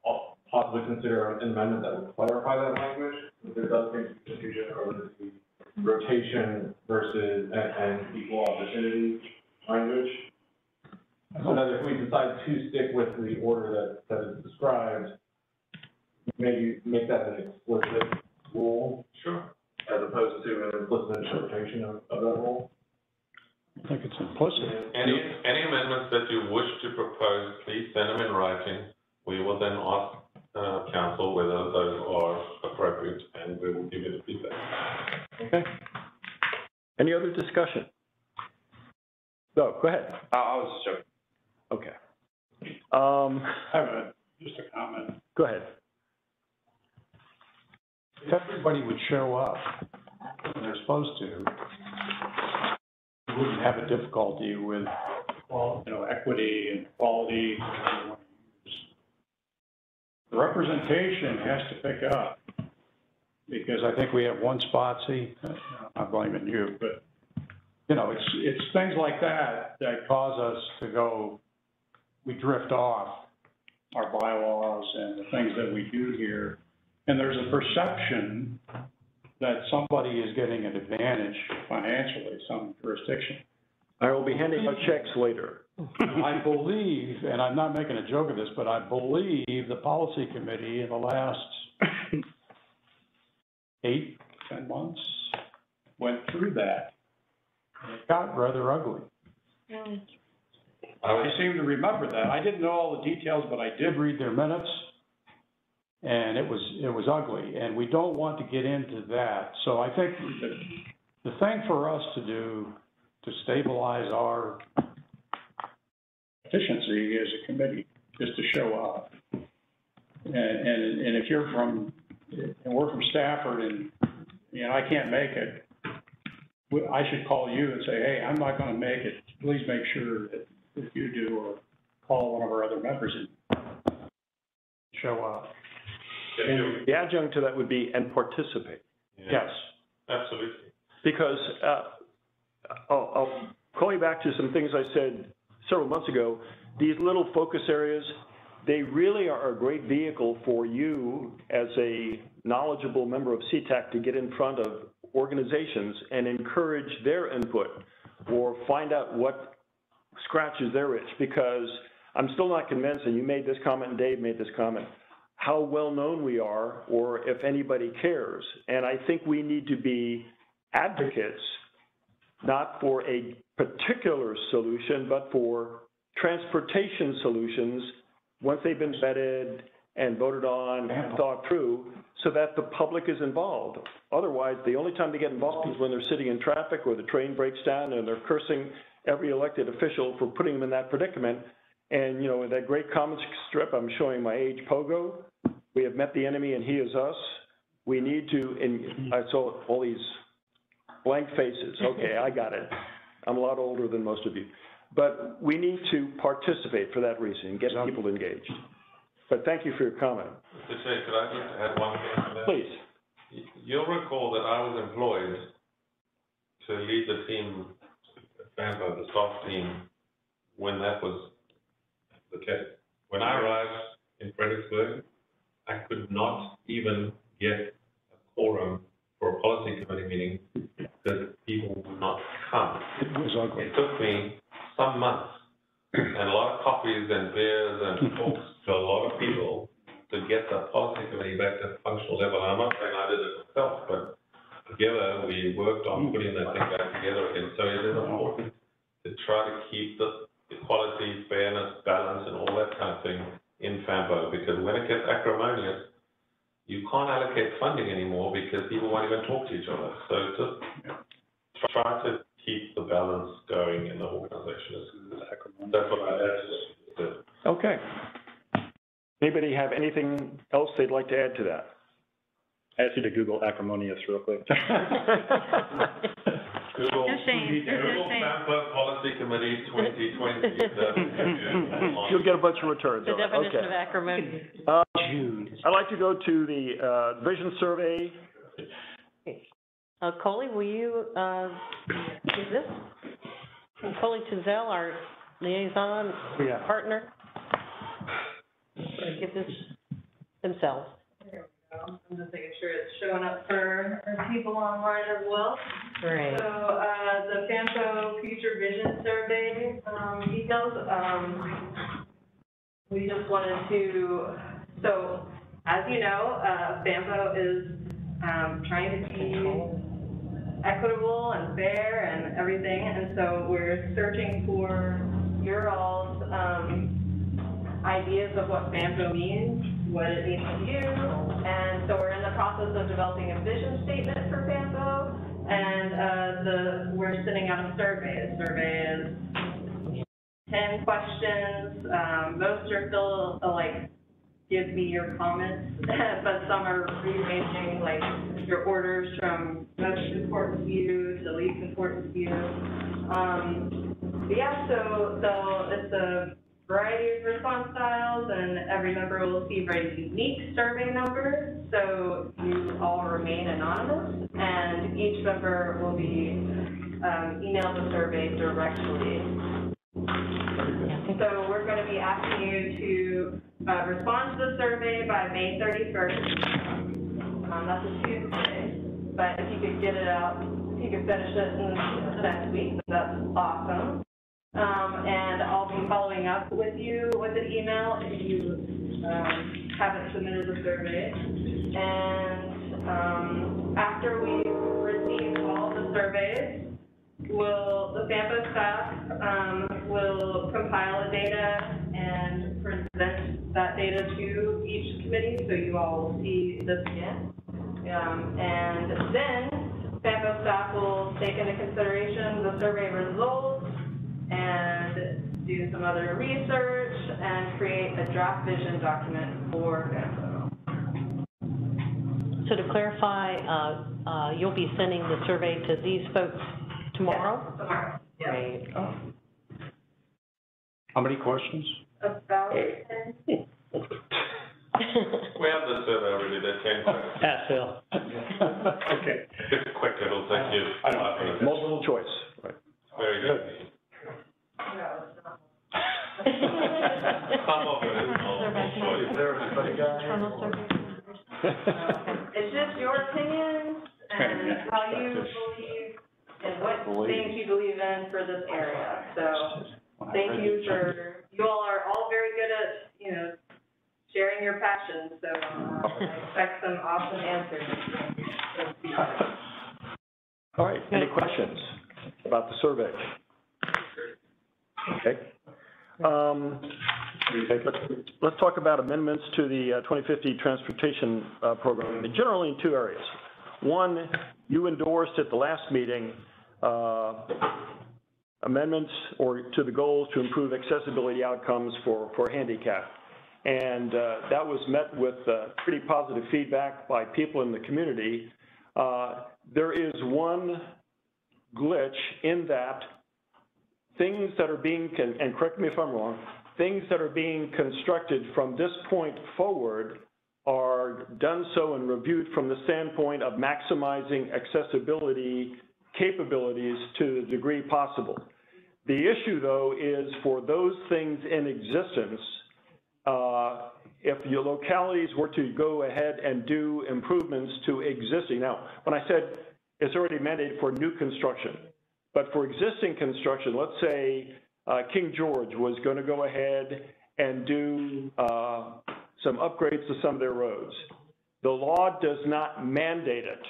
al- possibly consider an amendment that would clarify that language? Because There does seem to be confusion over the rotation versus, and, and equal opportunity language. So that if we decide to stick with the order that, that is described, maybe make that an explicit rule Sure. as opposed to an implicit interpretation of, of that rule? I think it's implicit. Any, any amendments that you wish to propose, please send them in writing. We will then ask, uh, counsel whether those are appropriate, and we will give you the feedback. Okay. Any other discussion? No, go ahead. I, I was just joking. Okay. Um, I have a, just a comment. go ahead. If everybody would show up when they're supposed to, we wouldn't have a difficulty with, well, you know, equity and quality. The representation has to pick up, because I think we have one spot, see, I'm blaming you, but, you know, it's, it's things like that that cause us to go, we drift off our bylaws and the things that we do here. And there's a perception that somebody is getting an advantage financially, some jurisdiction. I will be handing out checks later. I believe, and I'm not making a joke of this, but I believe the policy committee in the last eight, ten months went through that. And it got rather ugly. Mm. I seem to remember that. I didn't know all the details, but I did read their minutes. And it was, it was ugly, and we don't want to get into that. So I think the, the thing for us to do to stabilize our efficiency as a committee is to show up. And, and, and if you're from, and we're from Stafford and, you know, I can't make it, I should call you and say, hey, I'm not gonna make it, please make sure that if you do, or call one of our other members and show up. And the adjunct to that would be, and participate. Yes. Absolutely. Because, uh, I'll, I'll call you back to some things I said several months ago. These little focus areas, they really are a great vehicle for you as a knowledgeable member of CTAC to get in front of organizations and encourage their input or find out what scratches their itch, because I'm still not convinced, and you made this comment, and Dave made this comment, how well-known we are, or if anybody cares. And I think we need to be advocates, not for a particular solution, but for transportation solutions, once they've been vetted and voted on and thought through, so that the public is involved. Otherwise, the only time they get involved is when they're sitting in traffic or the train breaks down and they're cursing every elected official for putting them in that predicament. And, you know, in that great comic strip, I'm showing my age, Pogo, we have met the enemy and he is us. We need to, and I saw all these blank faces. Okay, I got it. I'm a lot older than most of you. But we need to participate for that reason, get people engaged. But thank you for your comment. Mr. Chair, could I just add one thing to that? Please. You'll recall that I was employed to lead the team, FAMPO, the staff team, when that was the case. When I arrived in Fredericksburg, I could not even get a quorum for a policy committee meeting that people would not come. It was ugly. It took me some months and a lot of coffees and beers and talks to a lot of people to get the policy committee back to functional level. And I'm not saying I did it myself, but together we worked on putting that thing back together again. So it is important to try to keep the equality, fairness, balance, and all that kind of thing in FAMPO, because when it gets acrimonious, you can't allocate funding anymore because people won't even talk to each other. So just try to keep the balance going in the organization. That's what I add. Okay. Anybody have anything else they'd like to add to that? I asked you to Google acrimonious real quick. Google, No shame, there's no Google shame. FAMPO Policy Committee 2020. You'll get a bunch of returns The on it. definition Okay. of acrimony. Uh, I'd like to go to the uh, vision survey. Uh, Coley, will you, uh, do this? Coley Tizel, our liaison Yeah. partner, give this themselves. I'm just making sure it's showing up for our people online as well. Great. So, uh, the FAMPO Future Vision Survey, um, details, um, we just wanted to, so, as you know, uh, FAMPO is, um, trying to be equitable and fair and everything, and so we're searching for your all's, um, ideas of what FAMPO means, what it means to you, and so we're in the process of developing a vision statement for FAMPO, and, uh, the, we're sending out a survey. The survey is ten questions, um, most are still, uh, like, give me your comments, but some are ranging, like your orders from most important to you to least important to you. Um, yeah, so, so it's a variety of response styles, and every member will receive a unique survey number, so you all remain anonymous, and each member will be, um, emailed the survey directly. So we're gonna be asking you to, uh, respond to the survey by May thirty-first. Um, that's a Tuesday, but if you could get it out, if you could finish it in the next week, that's awesome. Um, and I'll be following up with you with an email if you, um, haven't submitted the survey. And, um, after we receive all the surveys, will, the FAMPO staff, um, will compile the data and present that data to each committee, so you all will see this again. Um, and then FAMPO staff will take into consideration the survey results and do some other research and create a draft vision document for FAMPO. So to clarify, uh, uh, you'll be sending the survey to these folks tomorrow? Tomorrow, yeah. Great. How many questions? About ten. We have the survey already, there's ten questions. Pass, Phil. Okay. It's quick, it'll take you five minutes. Multiple choice, right. Very good. Some of it is multiple choice. It's just your opinions and how you believe and what things you believe in for this area. So, thank you for, you all are all very good at, you know, sharing your passions, so uh, I expect some awesome answers. All right, any questions about the survey? Okay. Um, let's- talk about amendments to the uh, 2050 Transportation uh, Program, generally in two areas. One, you endorsed at the last meeting uh, amendments or to the goals to improve accessibility outcomes for, for handicap. And uh, that was met with uh, pretty positive feedback by people in the community. Uh, There is one glitch in that things that are being, and correct me if I'm wrong, things that are being constructed from this point forward are done so and reviewed from the standpoint of maximizing accessibility capabilities to the degree possible. The issue, though, is for those things in existence, uh, if your localities were to go ahead and do improvements to existing, now, when I said it's already mandated for new construction, but for existing construction, let's say uh, King George was going to go ahead and do uh, some upgrades to some of their roads. The law does not mandate it.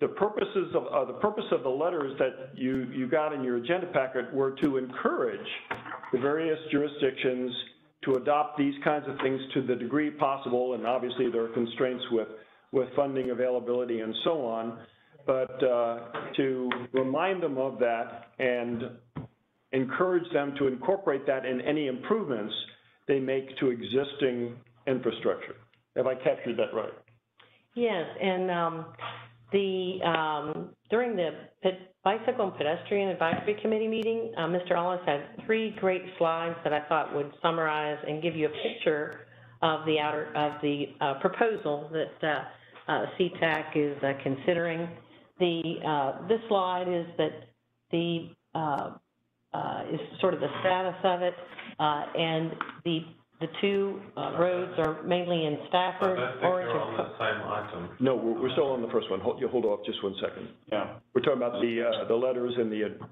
The purposes of, uh, the purpose of the letters that you, you got in your agenda packet were to encourage the various jurisdictions to adopt these kinds of things to the degree possible, and obviously there are constraints with, with funding availability and so on, but uh, to remind them of that and encourage them to incorporate that in any improvements they make to existing infrastructure. Have I captured that right? Yes, and, um, the, um, during the Bicycle and Pedestrian Advisory Committee meeting, uh, Mr. Ellis had three great slides that I thought would summarize and give you a picture of the outer, of the, uh, proposal that, uh, uh, CTAC is uh, considering. The, uh, this slide is that the, uh, uh, is sort of the status of it, uh, and the, the two, uh, roads are mainly in Stafford, don't think Orange. you're on the same item. No, we're, we're still on the first one. Hold, you hold off just one second. Yeah. We're talking about the, uh, the letters and the, uh,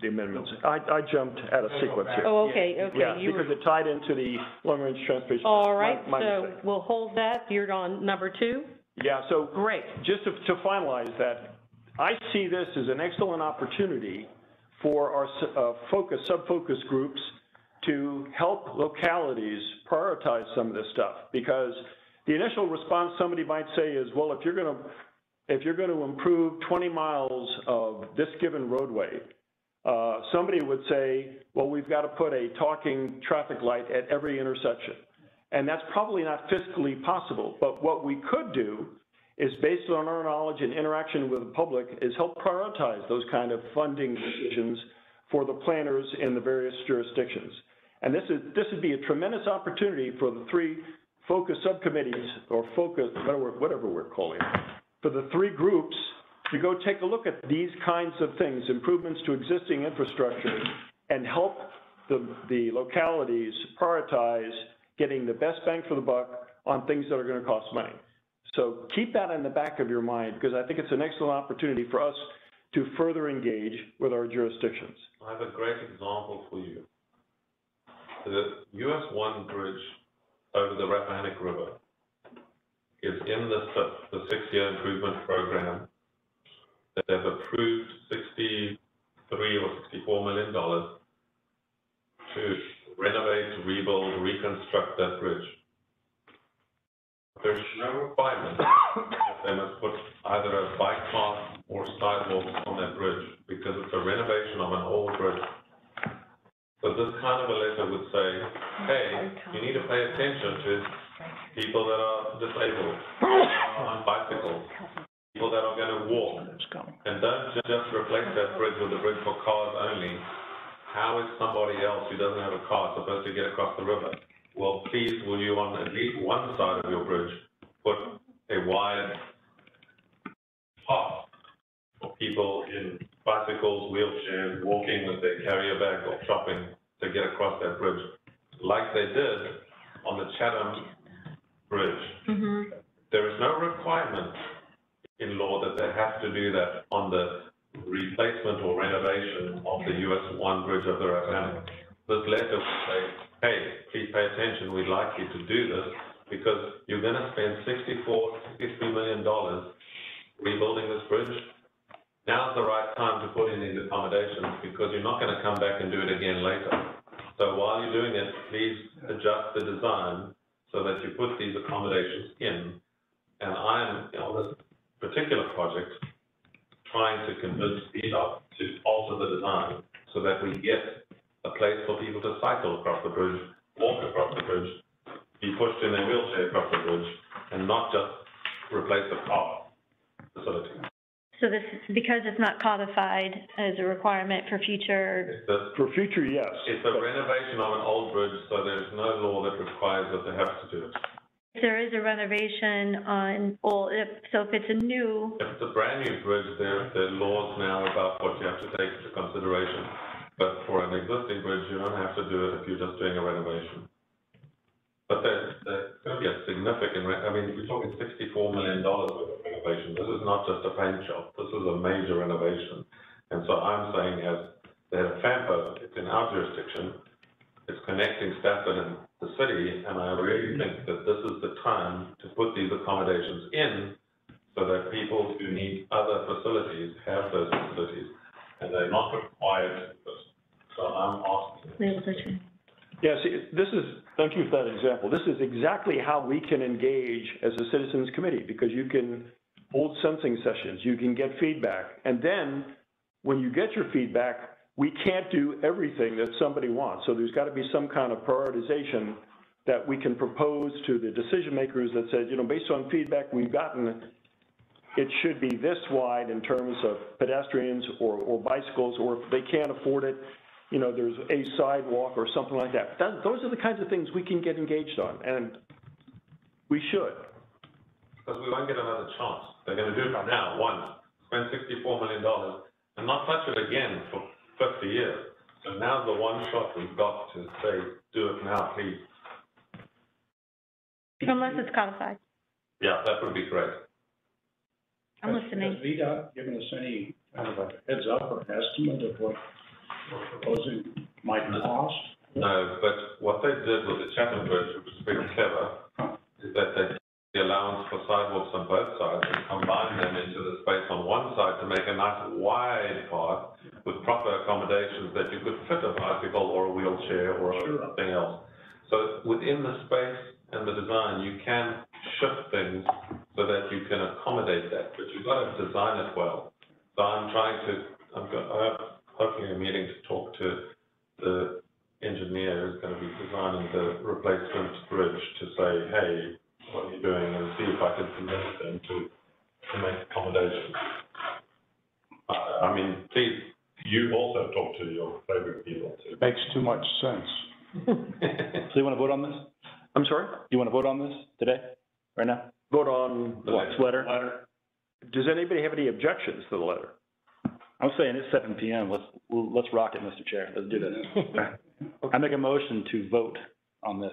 the amendments. I, I jumped out of sequence here. Oh, okay, Yeah, okay. you were- because it tied into the long-range transportation. All right, My- my so mistake. we'll hold that. You're on number two? Yeah, so. Great. Just to, to finalize that, I see this as an excellent opportunity for our, uh, focus, sub-focus groups to help localities prioritize some of this stuff. Because the initial response somebody might say is, well, if you're gonna, if you're gonna improve twenty miles of this given roadway, uh, somebody would say, well, we've got to put a talking traffic light at every intersection. And that's probably not fiscally possible. But what we could do is, based on our knowledge and interaction with the public, is help prioritize those kind of funding decisions for the planners in the various jurisdictions. And this is, this would be a tremendous opportunity for the three focus subcommittees, or focus, whatever, whatever we're calling it, for the three groups to go take a look at these kinds of things, improvements to existing infrastructure, and help the, the localities prioritize getting the best bang for the buck on things that are gonna cost money. So keep that in the back of your mind, because I think it's an excellent opportunity for us to further engage with our jurisdictions. I have a great example for you. The US One Bridge over the Rappahannock River is in the, the six-year improvement program they've approved sixty-three or sixty-four million dollars to renovate, rebuild, reconstruct that bridge. There's no requirement that they must put either a bike path or sidewalks on that bridge because it's a renovation of an old bridge. So this kind of a letter would say, hey, you need to pay attention to people that are disabled, on bicycles, people that are gonna walk. And don't just replace that bridge with a bridge for cars only. How is somebody else who doesn't have a car supposed to get across the river? Well, please, will you on at least one side of your bridge, put a wide path for people in bicycles, wheelchairs, walking with their carrier bag or shopping to get across that bridge, like they did on the Chatham Bridge. Mm-hmm. There is no requirement in law that they have to do that on the replacement or renovation of the US One Bridge of the Rappahannock. This letter would say, hey, please pay attention, we'd like you to do this, because you're gonna spend sixty-four, sixty-three million dollars rebuilding this bridge. Now's the right time to put in these accommodations, because you're not gonna come back and do it again later. So while you're doing it, please adjust the design so that you put these accommodations in. And I'm, on this particular project, trying to convince VDOT to alter the design so that we get a place for people to cycle across the bridge, walk across the bridge, be pushed in their wheelchair across the bridge, and not just replace the car facility. So this, is because it's not codified as a requirement for future, a, For future, yes. it's a renovation of an old bridge, so there's no law that requires that they have to do it. if there is a renovation on, well, if, so if it's a new, If it's a brand new bridge, there, there are laws now about what you have to take into consideration. But for an existing bridge, you don't have to do it if you're just doing a renovation. But there's, there's gonna be a significant, I mean, we're talking sixty-four million dollars worth of renovation. This is not just a paint job, this is a major renovation. And so I'm saying as the head of FAMPO, it's in our jurisdiction, it's connecting Stafford and the city, and I really think that this is the time to put these accommodations in so that people who need other facilities have those facilities, and they're not required to do this. So I'm see, this is, thank you for that example. This is exactly how we can engage as a citizens committee, because you can hold sensing sessions, you can get feedback. And then, when you get your feedback, we can't do everything that somebody wants. So there's gotta be some kind of prioritization that we can propose to the decision makers that says, you know, based on feedback we've gotten, it should be this wide in terms of pedestrians or, or bicycles, or if they can't afford it, you know, there's a sidewalk or something like that. That, those are the kinds of things we can get engaged on, and we should. Because we won't get another chance. They're gonna do it now, once, spend sixty-four million dollars, and not touch it again for fifty years. So now's the one shot we've got to say, do it now, please. unless it's codified. Yeah, that would be great. I'm listening. Has VDOT given us any kind of a heads up or estimate of what proposing might cost? No, but what they did with the Chatham Bridge, which was pretty clever, is that they took the allowance for sidewalks on both sides and combined them into the space on one side to make a nice wide path with proper accommodations that you could fit a bicycle or a wheelchair or something else. So within the space and the design, you can shift things so that you can accommodate that, but you've got to design it well. So I'm trying to, I've got, I have hopefully a meeting to talk to the engineer who's gonna be designing the replacement bridge to say, hey, what are you doing, and see if I can convince them to, to make accommodations. I, I mean, please, you also talk to your favorite people too. Makes too much sense. So you want to vote on this? I'm sorry? Do you want to vote on this today, right now? Vote on The what? Letter? Does anybody have any objections to the letter? I'm saying it's seven PM. Let's, let's rock it, Mr. Chair. Let's do this. I make a motion to vote on this.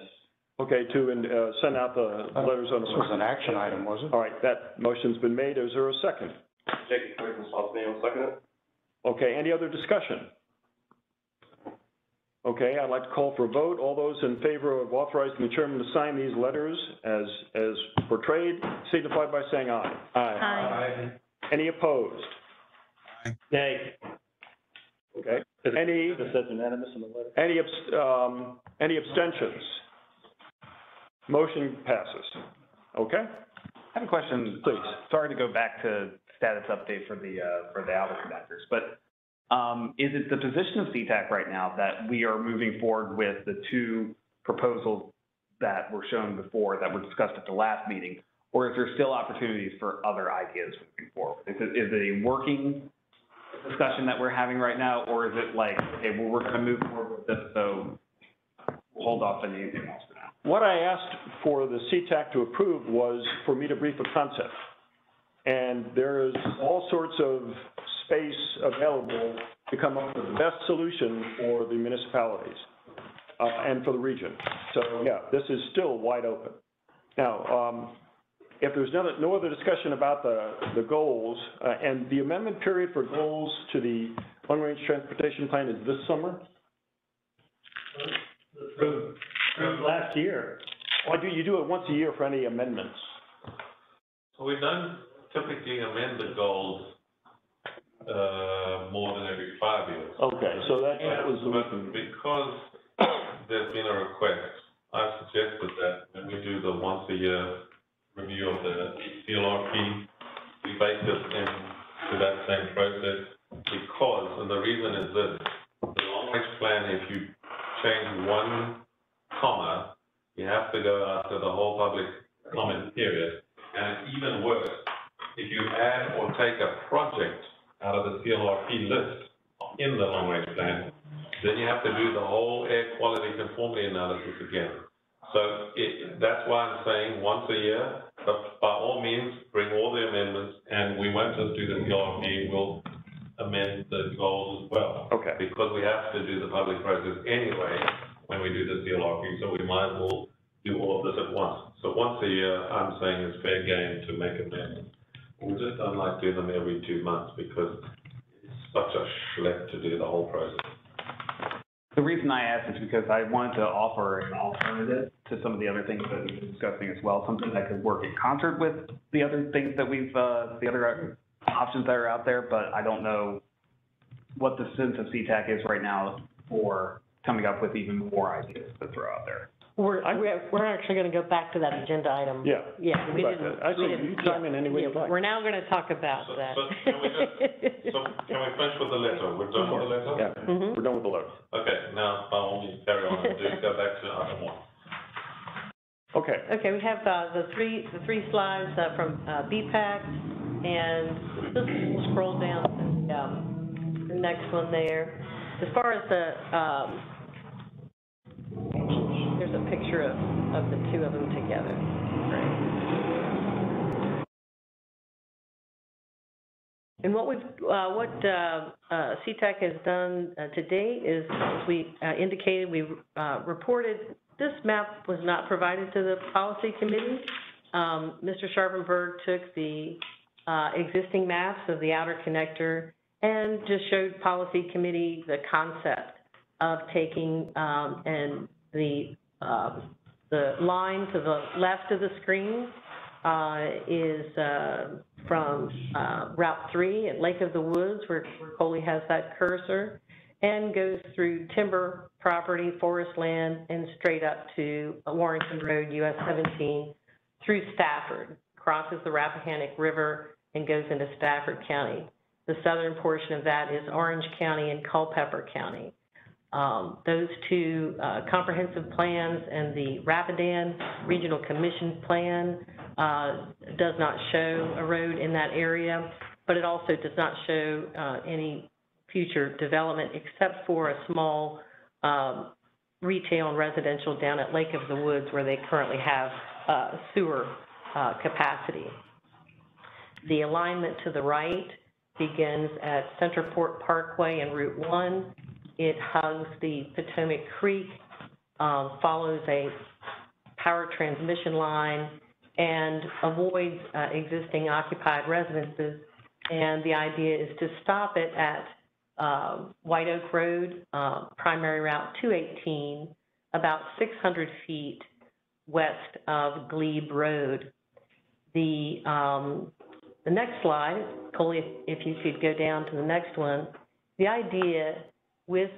Okay, to, uh, send out the letters on the. This was an action item, was it? All right, that motion's been made. Is there a second? Jacob Clayton, Swanson, will second it. Okay, any other discussion? Okay, I'd like to call for a vote. All those in favor of authorizing the chairman to sign these letters as, as portrayed, signify by saying aye. Aye. Any opposed? Nay. Okay. Any, It says unanimous in the letter. any, abs- um, any abstentions? Motion passes. Okay? I have a question. Please. Sorry to go back to status update for the, uh, for the outer connectors, but, um, is it the position of CTAC right now that we are moving forward with the two proposals that were shown before, that were discussed at the last meeting? Or is there still opportunities for other ideas moving forward? Is it, is it a working discussion that we're having right now, or is it like, okay, well, we're gonna move forward with this, so we'll hold off on anything else for now? What I asked for the CTAC to approve was for me to brief a concept. And there is all sorts of space available to come up with the best solution for the municipalities, uh, and for the region. So, yeah, this is still wide open. Now, um, if there's no, no other discussion about the, the goals, uh, and the amendment period for goals to the long-range transportation plan is this summer? Approved, last year. Or do you do it once a year for any amendments? So we don't typically amend the goals, uh, more than every five years. Okay, so that, that was the reason. because there's been a request, I've suggested that we do the once a year review of the CLRP, we bake this into that same process because, and the reason is this, the long range plan, if you change one comma, you have to go after the whole public comment period. And even worse, if you add or take a project out of the CLRP list in the long range plan, then you have to do the whole air quality conformity analysis again. So it, that's why I'm saying once a year, but by all means, bring all the amendments, and we won't just do the CLRP, we'll amend the goals as well. Okay. Because we have to do the public process anyway when we do the CLRP, so we might as well do all of this at once. So once a year, I'm saying it's fair game to make amendments. We just don't like doing them every two months because it's such a schlep to do the whole process. The reason I asked is because I wanted to offer an alternative to some of the other things that we've been discussing as well, something that could work in concert with the other things that we've, uh, the other options that are out there, but I don't know what the sense of CTAC is right now for coming up with even more ideas to throw out there. We're, we're, we're actually gonna go back to that agenda item. Yeah. Yeah, we Go back didn't, to that. I we say didn't. you chime in any way yeah, you'd like. We're now gonna talk about So, that. so can we just, so can we finish with the letter? We're done with the letter? Yeah, Mhm. we're done with the letter. Okay, now, by all means, carry on and do go back to item one. Okay, Okay, we have, uh, the three, the three slides, uh, from, uh, BPAC, and just we'll scroll down to, um, the next one there. As far as the, um, there's a picture of, of the two of them together. And what we've, uh, what, uh, uh, CTAC has done, uh, to date is, as we, uh, indicated, we, uh, reported, this map was not provided to the policy committee. Um, Mr. Sharpenberg took the, existing maps of the outer connector and just showed policy committee the concept of taking, um, and the, um, the line to the left of the screen, uh, is, uh, from, uh, Route Three at Lake of the Woods, where, where Coley has that cursor, and goes through timber property, forest land, and straight up to Warrenton Road, US seventeen, through Stafford, crosses the Rappahannock River, and goes into Stafford County. The southern portion of that is Orange County and Culpeper County. Um, those two, uh, comprehensive plans and the Rapidan Regional Commission Plan, uh, does not show a road in that area, but it also does not show, uh, any future development except for a small, um, retail and residential down at Lake of the Woods where they currently have, uh, sewer, uh, capacity. The alignment to the right begins at Centerport Parkway and Route One. It hugs the Potomac Creek, um, follows a power transmission line, and avoids, uh, existing occupied residences. And the idea is to stop it at, uh, White Oak Road, uh, primary route two eighteen, about six hundred feet west of Glebe Road. The, um, the next slide, Coley, if if you could go down to the next one. The idea with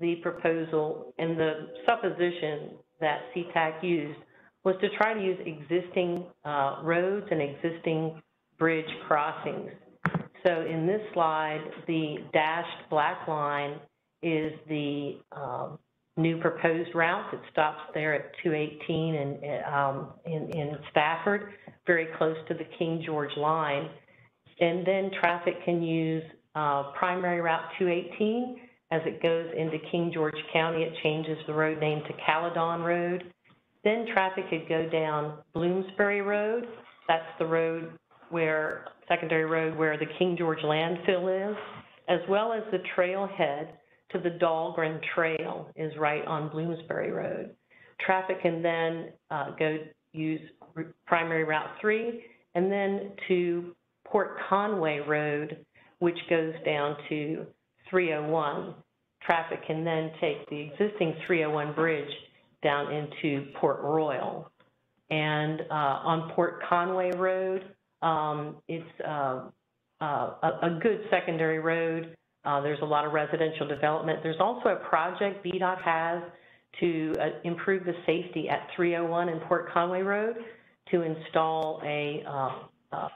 the proposal and the supposition that CTAC used was to try to use existing, uh, roads and existing bridge crossings. So in this slide, the dashed black line is the, um, new proposed route. It stops there at two eighteen and, um, in, in Stafford, very close to the King George line. And then traffic can use, uh, primary route two eighteen. As it goes into King George County, it changes the road name to Caledon Road. Then traffic could go down Bloomsbury Road. That's the road where, secondary road where the King George landfill is, as well as the trailhead to the Dahlgren Trail is right on Bloomsbury Road. Traffic can then, uh, go use primary Route Three, and then to Port Conway Road, which goes down to three oh one. Traffic can then take the existing three oh one bridge down into Port Royal. And, uh, on Port Conway Road, um, it's, uh, uh, a, a good secondary road. Uh, there's a lot of residential development. There's also a project VDOT has to, uh, improve the safety at three oh one and Port Conway Road to install a, uh,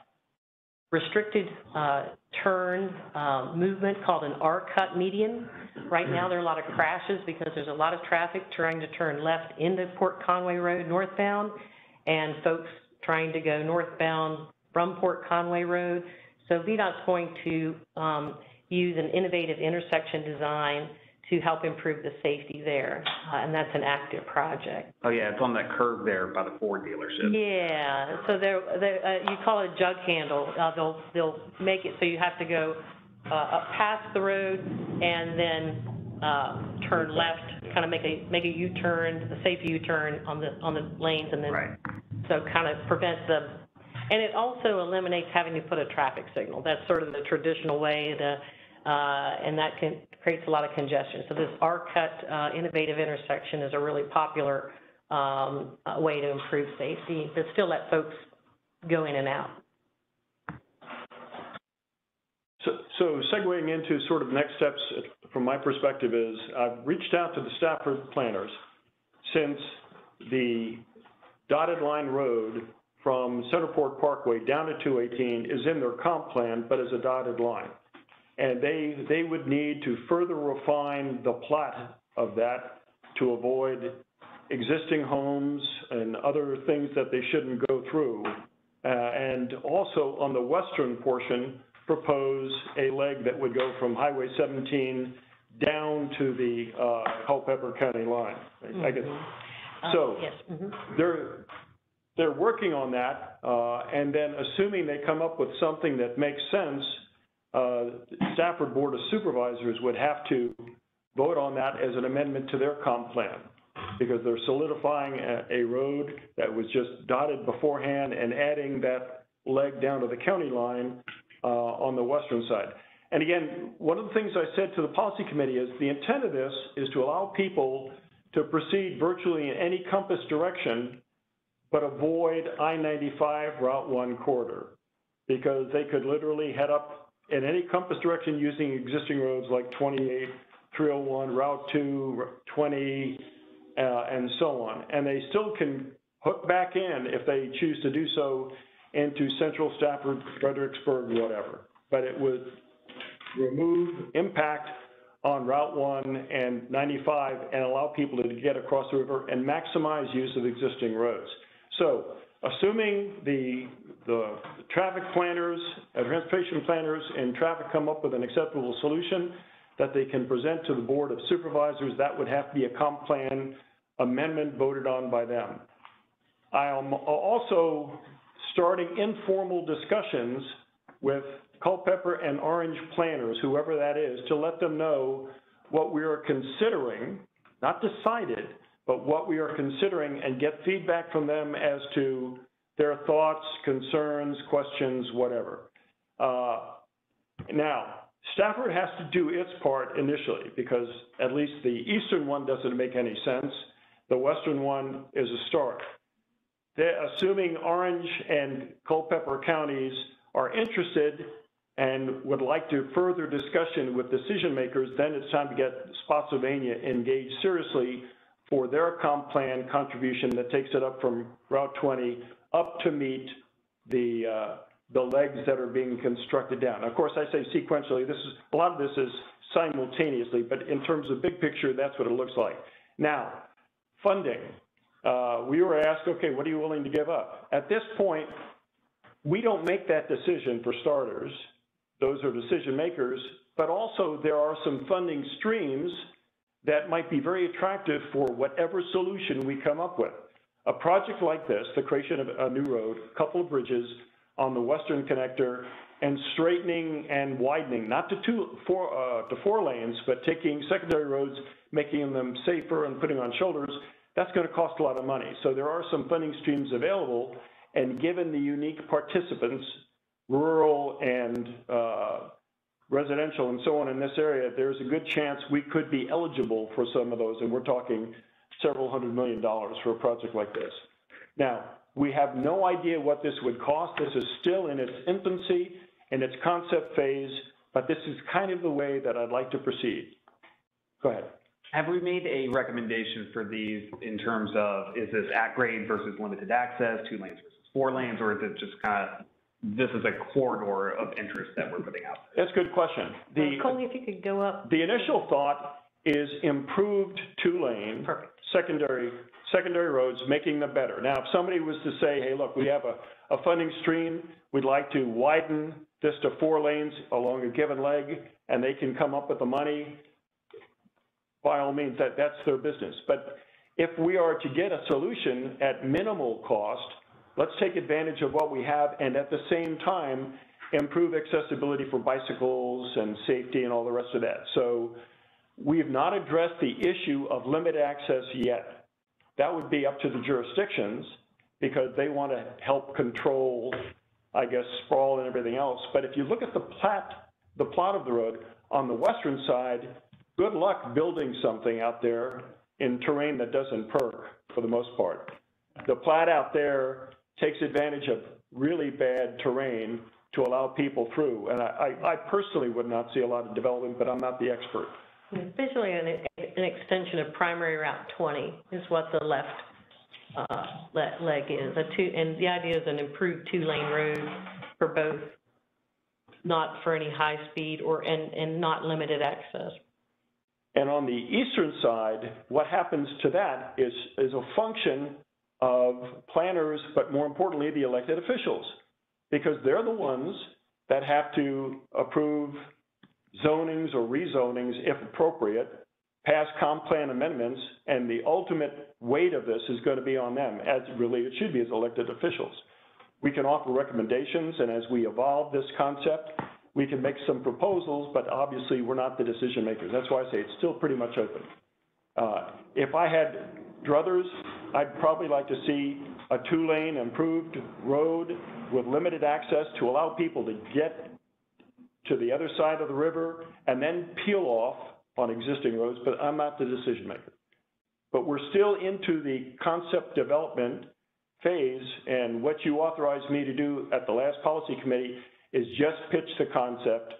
restricted, uh, turn, um, movement called an R-cut median. Right now, there are a lot of crashes because there's a lot of traffic trying to turn left into Port Conway Road northbound, and folks trying to go northbound from Port Conway Road. So VDOT's going to, um, use an innovative intersection design to help improve the safety there, uh, and that's an active project. Oh, yeah, it's on that curve there by the Ford dealership. Yeah, so they're, they're, uh, you call it a jug handle, uh, they'll, they'll make it so you have to go, uh, up past the road and then, uh, turn left, kind of make a, make a U-turn, a safe U-turn on the, on the lanes and then. Right. So kind of prevent the, and it also eliminates having to put a traffic signal. That's sort of the traditional way to, and that can, creates a lot of congestion. So this R-cut, uh, innovative intersection is a really popular, um, uh, way to improve safety, but still let folks go in and out. So, so segueing into sort of next steps from my perspective is, I've reached out to the Stafford planners since the dotted line road from Centerport Parkway down to 218 is in their comp plan, but as a dotted line. And they, they would need to further refine the plot of that to avoid existing homes and other things that they shouldn't go through. Uh, and also on the western portion, propose a leg that would go from Highway 17 down to the uh, Culpeper County line. I guess. Uh, So Yes, mhm. they're, they're working on that, uh, and then assuming they come up with something that makes sense, uh, Stafford Board of Supervisors would have to vote on that as an amendment to their comp plan, because they're solidifying a, a road that was just dotted beforehand and adding that leg down to the county line, uh, on the western side. And again, one of the things I said to the policy committee is the intent of this is to allow people to proceed virtually in any compass direction, but avoid I-95 Route 1 corridor. Because they could literally head up in any compass direction using existing roads like 28, 301, Route 2, 20, uh, and so on. And they still can hook back in if they choose to do so into Central Stafford, Fredericksburg, whatever. But it would remove impact on Route 1 and 95 and allow people to get across the river and maximize use of existing roads. So assuming the, the traffic planners, uh, transportation planners and traffic come up with an acceptable solution that they can present to the Board of Supervisors, that would have to be a comp plan amendment voted on by them. I am also starting informal discussions with Culpeper and Orange planners, whoever that is, to let them know what we are considering, not decided, but what we are considering and get feedback from them as to their thoughts, concerns, questions, whatever. Uh, now, Stafford has to do its part initially because at least the eastern one doesn't make any sense. The western one is a start. They're assuming Orange and Culpeper counties are interested and would like to further discussion with decision makers, then it's time to get Spotsylvania engaged seriously for their comp plan contribution that takes it up from Route 20 up to meet the uh, the legs that are being constructed down. Of course, I say sequentially. This is a lot of this is simultaneously, but in terms of big picture, that's what it looks like. Now, funding. Uh, we were asked, okay, what are you willing to give up? At this point, we don't make that decision for starters. Those are decision makers, but also there are some funding streams that might be very attractive for whatever solution we come up with. A project like this, the creation of a new road, a couple of bridges on the western connector, and straightening and widening, not to two, four, uh, to four lanes, but taking secondary roads, making them safer and putting on shoulders, that's going to cost a lot of money. So there are some funding streams available, and given the unique participants, rural and uh, residential and so on in this area, there's a good chance we could be eligible for some of those, and we're talking several hundred million dollars for a project like this. Now, we have no idea what this would cost. This is still in its infancy, in its concept phase, but this is kind of the way that I'd like to proceed. Go ahead. Have we made a recommendation for these in terms of, is this at grade versus limited access, two lanes versus four lanes, or is it just kind of, this is a corridor of interest that we're putting out? That's a good question. The, Coley, if you could go up. the initial thought is improved two-lane, secondary, secondary roads, making them better. Now, if somebody was to say, hey, look, we have a, a funding stream, we'd like to widen this to four lanes along a given leg, and they can come up with the money, by all means, that, that's their business. But if we are to get a solution at minimal cost, let's take advantage of what we have and at the same time, improve accessibility for bicycles and safety and all the rest of that. So we have not addressed the issue of limited access yet. That would be up to the jurisdictions because they want to help control, I guess, sprawl and everything else. But if you look at the plat, the plot of the road, on the western side, good luck building something out there in terrain that doesn't perk for the most part. The plat out there takes advantage of really bad terrain to allow people through. And I, I I personally would not see a lot of development, but I'm not the expert. Basically, an, an extension of primary Route 20 is what the left uh, le- leg is. A two, and the idea is an improved two-lane road for both, not for any high speed or, and, and not limited access. And on the eastern side, what happens to that is, is a function of planners, but more importantly, the elected officials, because they're the ones that have to approve zonings or rezonings if appropriate, pass comp plan amendments, and the ultimate weight of this is going to be on them, as really it should be as elected officials. We can offer recommendations, and as we evolve this concept, we can make some proposals, but obviously we're not the decision makers. That's why I say it's still pretty much open. Uh, if I had druthers, I'd probably like to see a two-lane improved road with limited access to allow people to get to the other side of the river and then peel off on existing roads, but I'm not the decision maker. But we're still into the concept development phase, and what you authorized me to do at the last policy committee is just pitch the concept,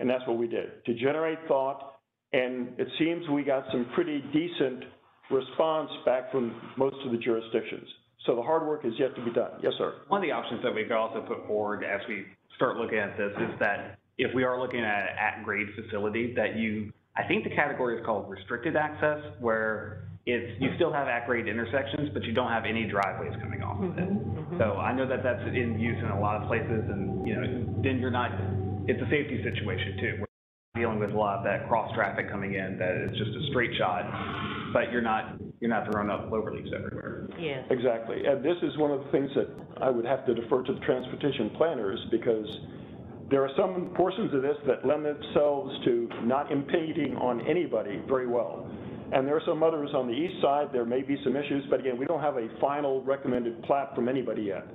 and that's what we did, to generate thought, and it seems we got some pretty decent response back from most of the jurisdictions. So the hard work is yet to be done. Yes, sir. One of the options that we could also put forward as we start looking at this is that if we are looking at an at-grade facility, that you I think the category is called restricted access, where it's, you still have at-grade intersections, but you don't have any driveways coming off of it. Mm-hmm. Mm-hmm. So I know that that's in use in a lot of places, and, you know, then you're not, it's a safety situation too. We're dealing with a lot of that cross-traffic coming in, that it's just a straight shot, but you're not, you're not throwing up clover leaves everywhere. Yes. Exactly, and this is one of the things that I would have to defer to the transportation planners, because there are some portions of this that lend themselves to not impeding on anybody very well. And there are some others on the east side, there may be some issues, but again, we don't have a final recommended plat from anybody yet.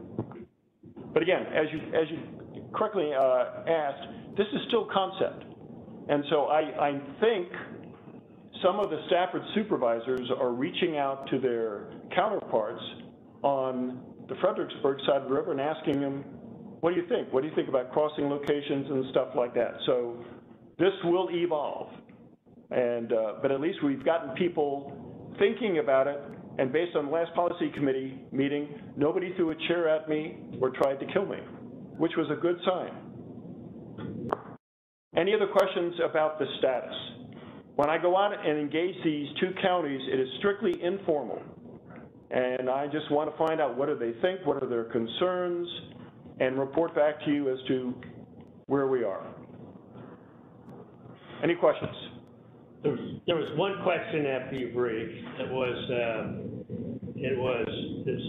But again, as you, as you correctly uh, asked, this is still concept. And so I, I think some of the Stafford supervisors are reaching out to their counterparts on the Fredericksburg side of the river and asking them, what do you think? What do you think about crossing locations and stuff like that? So this will evolve. And, uh, but at least we've gotten people thinking about it, and based on the last policy committee meeting, nobody threw a chair at me or tried to kill me, which was a good sign. Any other questions about the status? When I go out and engage these two counties, it is strictly informal. And I just want to find out what do they think, what are their concerns, and report back to you as to where we are. Any questions? There was, there was one question after you briefed, it was, um, it was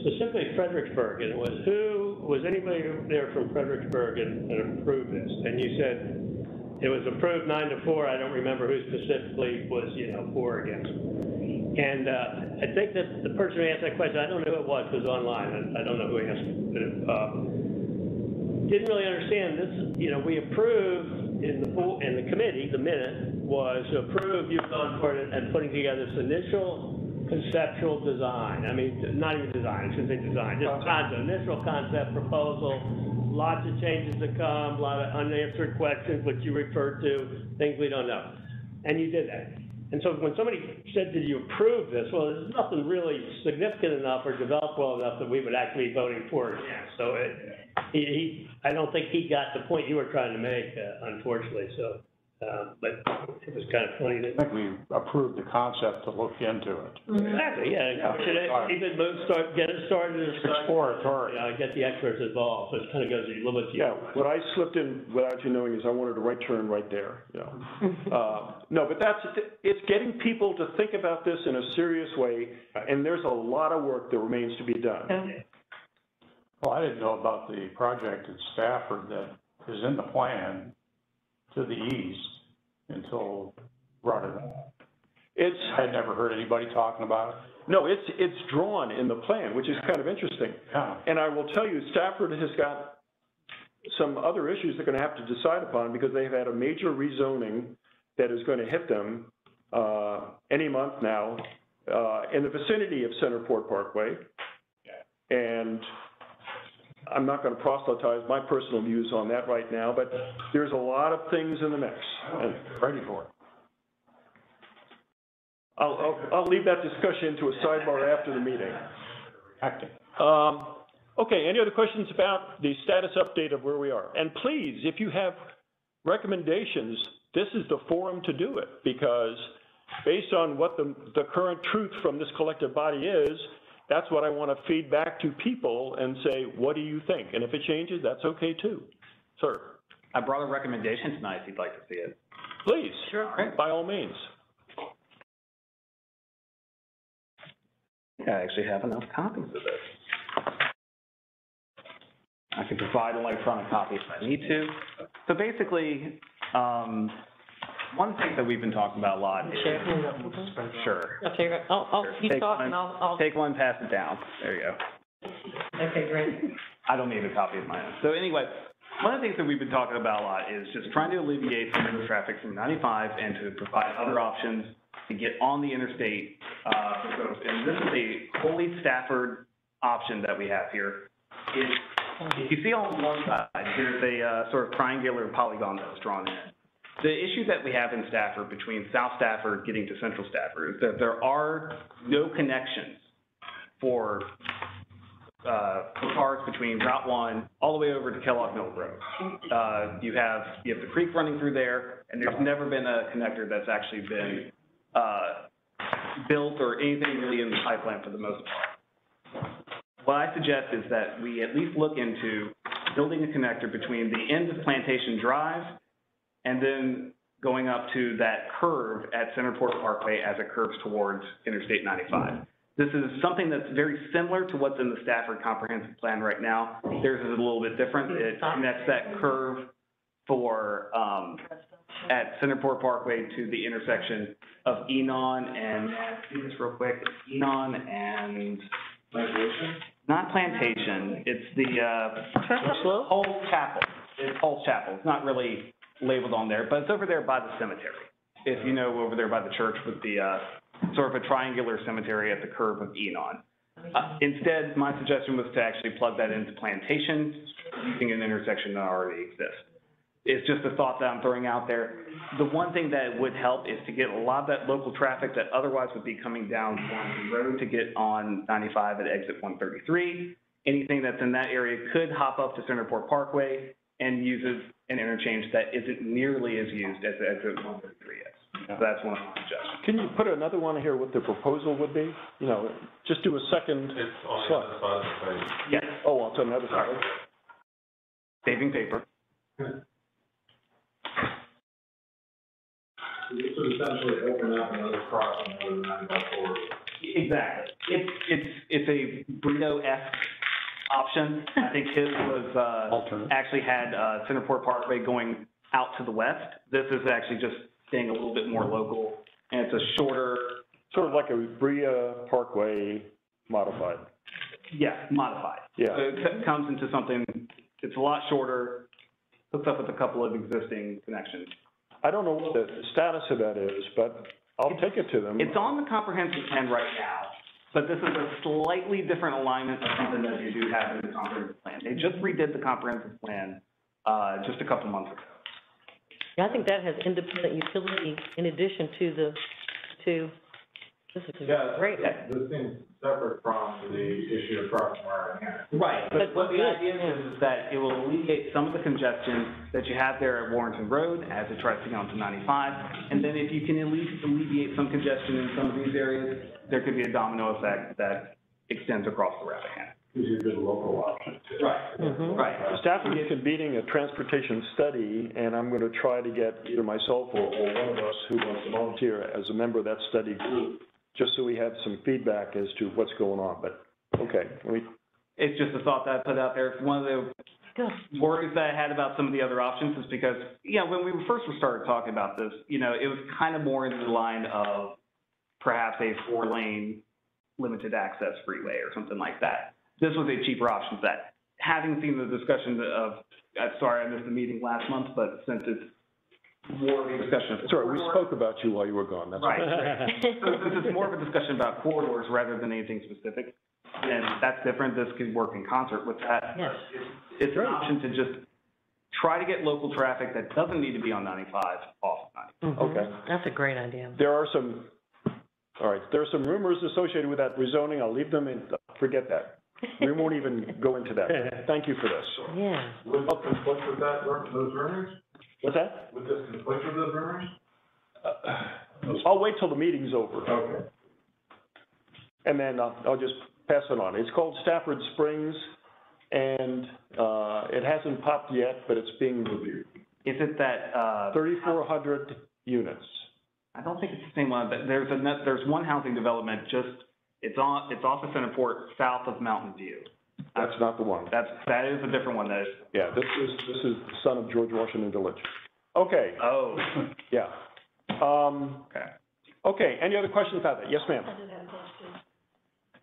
specifically Fredericksburg, and it was who, was anybody there from Fredericksburg and, and approved this? And you said it was approved nine to four, I don't remember who specifically was, you know, for or against. And, uh, I think that the person who asked that question, I don't know who it was, was online, and I don't know who asked it, uh, didn't really understand this, you know, we approved in the, full- in the committee, the minute was to approve you going for it and putting together this initial conceptual design. I mean, not even design, I shouldn't say design, just concept, initial concept proposal, lots of changes to come, a lot of unanswered questions, which you referred to, things we don't know. And you did that. And so when somebody said, did you approve this? Well, there's nothing really significant enough or developed well enough that we would actually be voting for it. Yeah. So it, he, he, I don't think he got the point you were trying to make, uh, unfortunately, so, uh, but it was kind of funny that. I think we approved the concept to look into it. Exactly, yeah, should it, keep it moved, start, get it started and start. Exploratory. Yeah, get the experts involved, so it kind of goes a little bit. Yeah, what I slipped in without you knowing is I wanted a right turn right there, you know. Uh, No, but that's, it's getting people to think about this in a serious way, and there's a lot of work that remains to be done. Well, I didn't know about the project at Stafford that is in the plan to the east until it. It's. I had never heard anybody talking about it. No, it's, it's drawn in the plan, which is kind of interesting. Yeah. And I will tell you, Stafford has got some other issues they're gonna have to decide upon because they've had a major rezoning that is gonna hit them, uh, any month now, uh, in the vicinity of Centerport Parkway. Yeah. And I'm not gonna proselytize my personal views on that right now, but there's a lot of things in the mix. and- Ready for it. I'll, I'll, I'll leave that discussion to a sidebar after the meeting. Acting. Um, okay, any other questions about the status update of where we are? And please, if you have recommendations, this is the forum to do it, because based on what the, the current truth from this collective body is, that's what I want to feed back to people and say, what do you think? And if it changes, that's okay too. Sir, I brought a recommendation tonight if you'd like to see it. please, Sure. by all means. I actually have enough copies of this. I can provide electronic copies if I need to. So basically, um, one thing that we've been talking about a lot is. Sure. Okay, great. I'll, I'll, you Take talk one- and I'll, I'll, Take one, pass it down. There you go. okay, great. I don't need a copy of mine. So anyway, one of the things that we've been talking about a lot is just trying to alleviate some of the traffic from 95 and to provide other options to get on the interstate, uh, for folks. And this is a wholly Stafford option that we have here. Is, if you see on one side, there's a, uh, sort of triangular polygon that was drawn in. The issue that we have in Stafford between South Stafford getting to Central Stafford is that there are no connections for uh, for cars between Route One all the way over to Kellogg Mill Road. Uh, you have, you have the creek running through there, and there's never been a connector that's actually been, uh, built or anything really in the pipeline for the most part. What I suggest is that we at least look into building a connector between the end of Plantation Drive and then going up to that curve at Centerport Parkway as it curves towards Interstate 95. This is something that's very similar to what's in the Stafford Comprehensive Plan right now. Theirs is a little bit different. It connects that curve for, um, at Centerport Parkway to the intersection of Enon and, do this real quick, Enon and. Plantation? Not Plantation, it's the, uh, Old Chapel. It's Old Chapel. It's not really labeled on there, but it's over there by the cemetery. If you know, over there by the church with the, uh, sort of a triangular cemetery at the curve of Enon. Uh, instead, my suggestion was to actually plug that into Plantation, using an intersection that already exists. It's just a thought that I'm throwing out there. The one thing that would help is to get a lot of that local traffic that otherwise would be coming down Swanson Road to get on ninety-five at exit one thirty-three. Anything that's in that area could hop up to Centerport Parkway and uses an interchange that isn't nearly as used as exit one thirty-three is. So that's one of my suggestions. Can you put another one here, what the proposal would be? You know, just do a second It's on the slide. side of the page. Yes, Oh, it's on the other side. saving paper. This would essentially open up another crossing over the ninety-five corridor. Exactly. It's, it's, it's a Brito-esque option. I think his was, uh, Alternate. actually had, uh, Centerport Parkway going out to the west. This is actually just staying a little bit more local, and it's a shorter, Sort of like a Bria Parkway modified. yeah, modified. Yeah. So it c- comes into something, it's a lot shorter, hooks up with a couple of existing connections. I don't know what the status of that is, but I'll take it to them. It's on the comprehensive plan right now, but this is a slightly different alignment of something that you do have in the comprehensive plan. They just redid the comprehensive plan, uh, just a couple months ago. Yeah, I think that has independent utility in addition to the, to, this is Yeah, great. This seems separate from the issue of crossing wire and Right, but what the idea is, is that it will alleviate some of the congestion that you have there at Warrenton Road as it tries to get onto ninety-five. And then if you can at least alleviate some congestion in some of these areas, there could be a domino effect that extends across the Rappahannock. Gives you a good local option too. Right. Mhm. Right. Stafford is convening a transportation study, and I'm gonna try to get either myself or, or one of us who wants to volunteer as a member of that study group, just so we have some feedback as to what's going on, but, okay, let me, It's just a thought that I put out there. One of the worries that I had about some of the other options is because, you know, when we first started talking about this, you know, it was kind of more in the line of perhaps a four-lane limited access freeway or something like that. This was a cheaper option that. Having seen the discussion of, uh, sorry, I missed the meeting last month, but since it's more of a discussion of. sorry, we spoke about you while you were gone, that's. Right, right. So since it's more of a discussion about corridors rather than anything specific, and that's different, this could work in concert with that. Yes. It's- It's an option to just try to get local traffic that doesn't need to be on ninety-five off of ninety. Mhm. Okay. That's a great idea. There are some, all right, there are some rumors associated with that rezoning, I'll leave them in, forget that. We won't even go into that. Thank you for this. Yeah. Would this conflict with that, those rumors? What's that? Would this conflict with those rumors? I'll wait till the meeting's over, Okay. and then I'll, I'll just pass it on. It's called Stafford Springs, and, uh, it hasn't popped yet, but it's being reviewed. Is it that, uh, Thirty-four hundred units. I don't think it's the same one, but there's a, net- there's one housing development just, it's on, it's off of Centerport, south of Mountain View. That's not the one. That's, that is a different one, that is, Yeah, this is, this is the son of George Washington Village. Okay, oh, yeah. Um, okay. okay, any other questions about that? Yes, ma'am. I did have a question.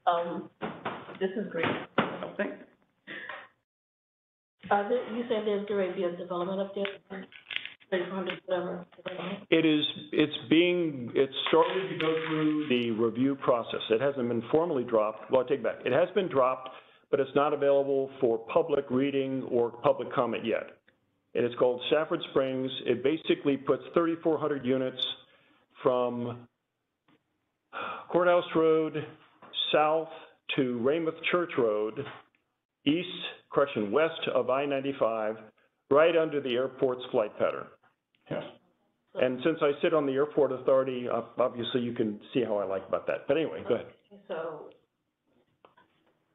Um, this is great. Thank, Uh, there, you said there's going to be a development up there, thirty four hundred whatever development? It is, it's being, it's started to go through the review process. It hasn't been formally dropped, well, I take it back. It has been dropped, but it's not available for public reading or public comment yet. And it's called Stafford Springs. It basically puts thirty-four hundred units from Courthouse Road south to Ramoth Church Road east, correction, west of I-95, right under the airport's flight pattern. Yes. And since I sit on the airport authority, uh, obviously you can see how I like about that. But anyway, go ahead. So,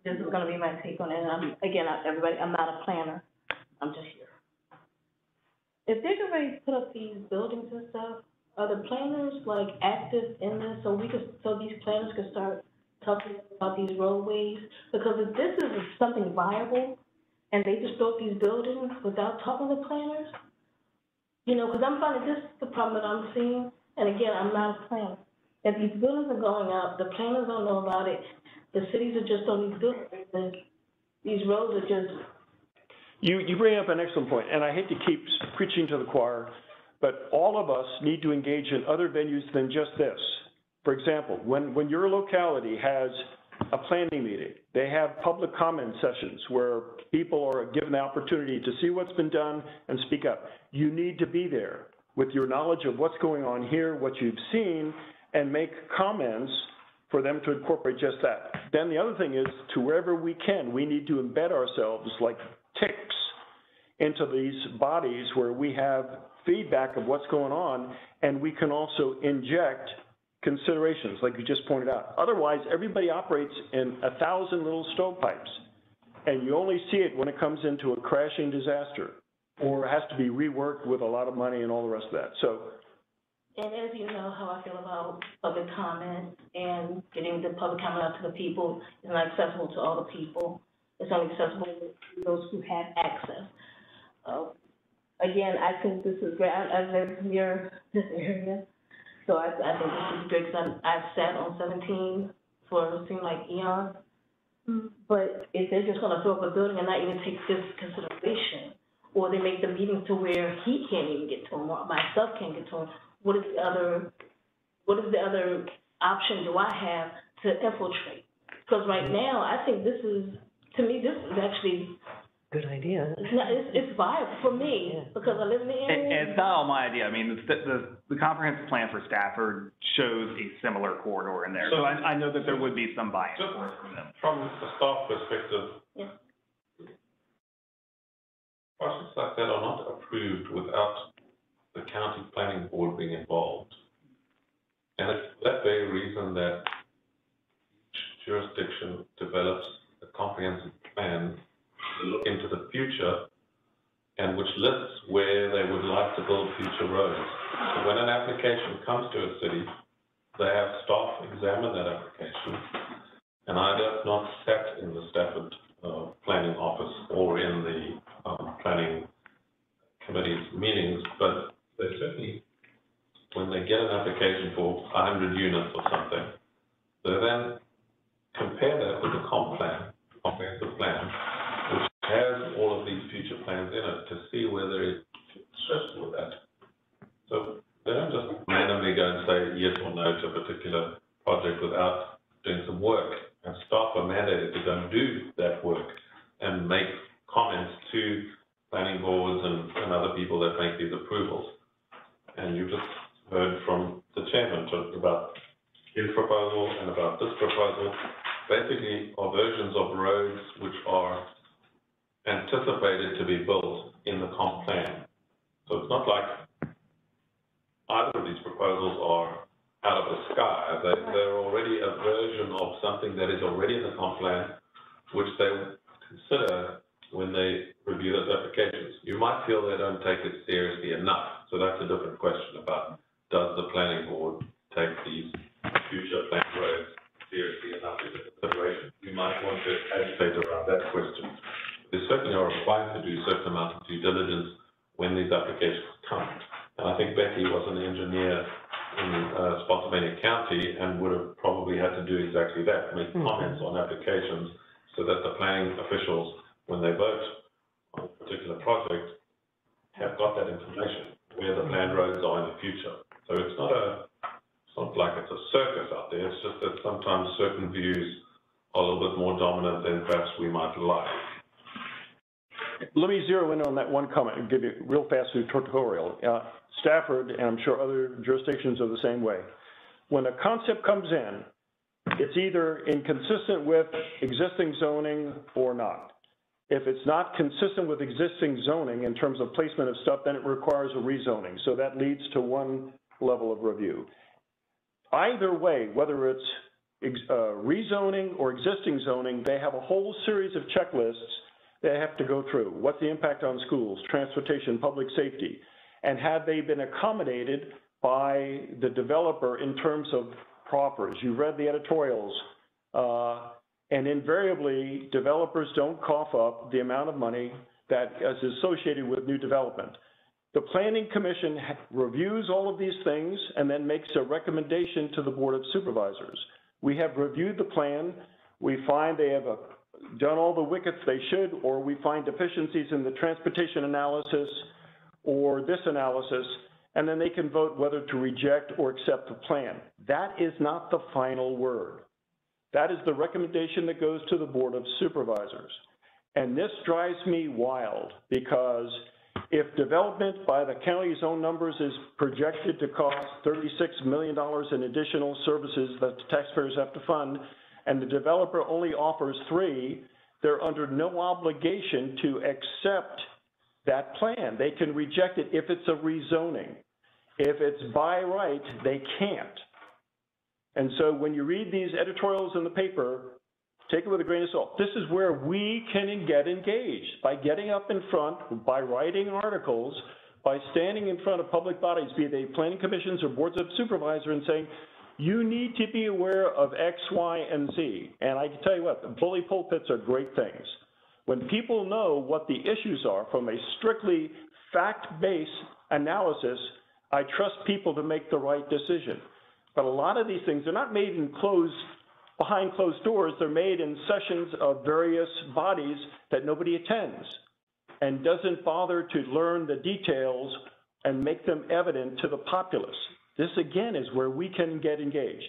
this is gonna be my take on it, and I'm, again, everybody, I'm not a planner, I'm just here. If they're to put up these buildings and stuff, are the planners like active in this, so we could, so these planners could start talking about these roadways? Because if this is something viable, and they just built these buildings without talking to planners, you know, because I'm finding this is the problem that I'm seeing, and again, I'm not a planner. If these buildings are going up, the planners don't know about it, the cities are just and these roads are just, You, you bring up an excellent point, and I hate to keep preaching to the choir, but all of us need to engage in other venues than just this. For example, when, when your locality has a planning meeting, they have public comment sessions where people are given the opportunity to see what's been done and speak up. You need to be there with your knowledge of what's going on here, what you've seen, and make comments for them to incorporate just that. Then the other thing is, to wherever we can, we need to embed ourselves like ticks into these bodies where we have feedback of what's going on, and we can also inject considerations, like you just pointed out. Otherwise, everybody operates in a thousand little stovepipes, and you only see it when it comes into a crashing disaster, or has to be reworked with a lot of money and all the rest of that. So and as you know how I feel about public comment and getting the public comment out to the people, it's not accessible to all the people. It's only accessible to those who have access. Uh, again, I think this is great, I, I live near this area, so I, I think this is great, because I've sat on seventeen for, it seemed like eons. But if they're just gonna throw up a building and not even take this consideration, or they make the meeting to where he can't even get to him, or myself can't get to him, what is the other, what is the other option do I have to infiltrate? Because right mm-hmm. now, I think this is, to me, this is actually, Good idea. it's not, it's, it's viable for me, because I live in the area. and it's not all my idea. I mean, the, the, the comprehensive plan for Stafford shows a similar corridor in there. So I, I know that there would be some buy-in Just from them. From a staff perspective. Yeah. Projects like that are not approved without the county planning board being involved. And it's for that very reason that each jurisdiction develops a comprehensive plan to look into the future and which lists where they would like to build future roads. So when an application comes to a city, they have staff examine that application. And I have not sat in the Stafford, uh, planning office or in the, um, planning committee's meetings, but they certainly, when they get an application for hundred units or something, they then compare that with the comp plan, comprehensive plan, which has all of these future plans in it to see whether it fits with that. So they don't just randomly go and say yes or no to a particular project without doing some work. And staff are mandated to go and do that work and make comments to planning boards and, and other people that make these approvals. And you just heard from the chairman about his proposal and about this proposal. Basically, are versions of roads which are anticipated to be built in the comp plan. So it's not like either of these proposals are out of the sky. They, they're already a version of something that is already in the comp plan, which they consider when they review those applications. You might feel they don't take it seriously enough, so that's a different question about, does the planning board take these future plan roads seriously enough into consideration? You might want to agitate around that question. They certainly are required to do certain amount of due diligence when these applications come. And I think Becky was an engineer in uh, Spotsylvania County and would have probably had to do exactly that, make comments on applications so that the planning officials, when they vote on a particular project, have got that information, where the planned roads are in the future. So it's not a, it's not like it's a circus out there, it's just that sometimes certain views are a little bit more dominant than perhaps we might like. let me zero in on that one comment and give you real fast tutorial. Uh, Stafford, and I'm sure other jurisdictions are the same way. When a concept comes in, it's either inconsistent with existing zoning or not. If it's not consistent with existing zoning in terms of placement of stuff, then it requires a rezoning. So that leads to one level of review. Either way, whether it's uh, rezoning or existing zoning, they have a whole series of checklists they have to go through. What's the impact on schools, transportation, public safety? And have they been accommodated by the developer in terms of proffers? You've read the editorials. Uh, and invariably, developers don't cough up the amount of money that is associated with new development. The Planning Commission reviews all of these things and then makes a recommendation to the Board of Supervisors. We have reviewed the plan. We find they have uh, done all the wickets they should, or we find deficiencies in the transportation analysis or this analysis, and then they can vote whether to reject or accept the plan. That is not the final word. That is the recommendation that goes to the Board of Supervisors. And this drives me wild because if development by the county's own numbers is projected to cost $36 million in additional services that the taxpayers have to fund, and the developer only offers three, they're under no obligation to accept that plan. They can reject it if it's a rezoning. If it's by right, they can't. And so when you read these editorials in the paper, take it with a grain of salt. This is where we can get engaged by getting up in front, by writing articles, by standing in front of public bodies, be they planning commissions or boards of supervisors, and saying, you need to be aware of X, Y, and Z. And I can tell you what, bully pulpits are great things. When people know what the issues are from a strictly fact-based analysis, I trust people to make the right decision. But a lot of these things, they're not made in closed, behind closed doors. They're made in sessions of various bodies that nobody attends and doesn't bother to learn the details and make them evident to the populace. This, again, is where we can get engaged.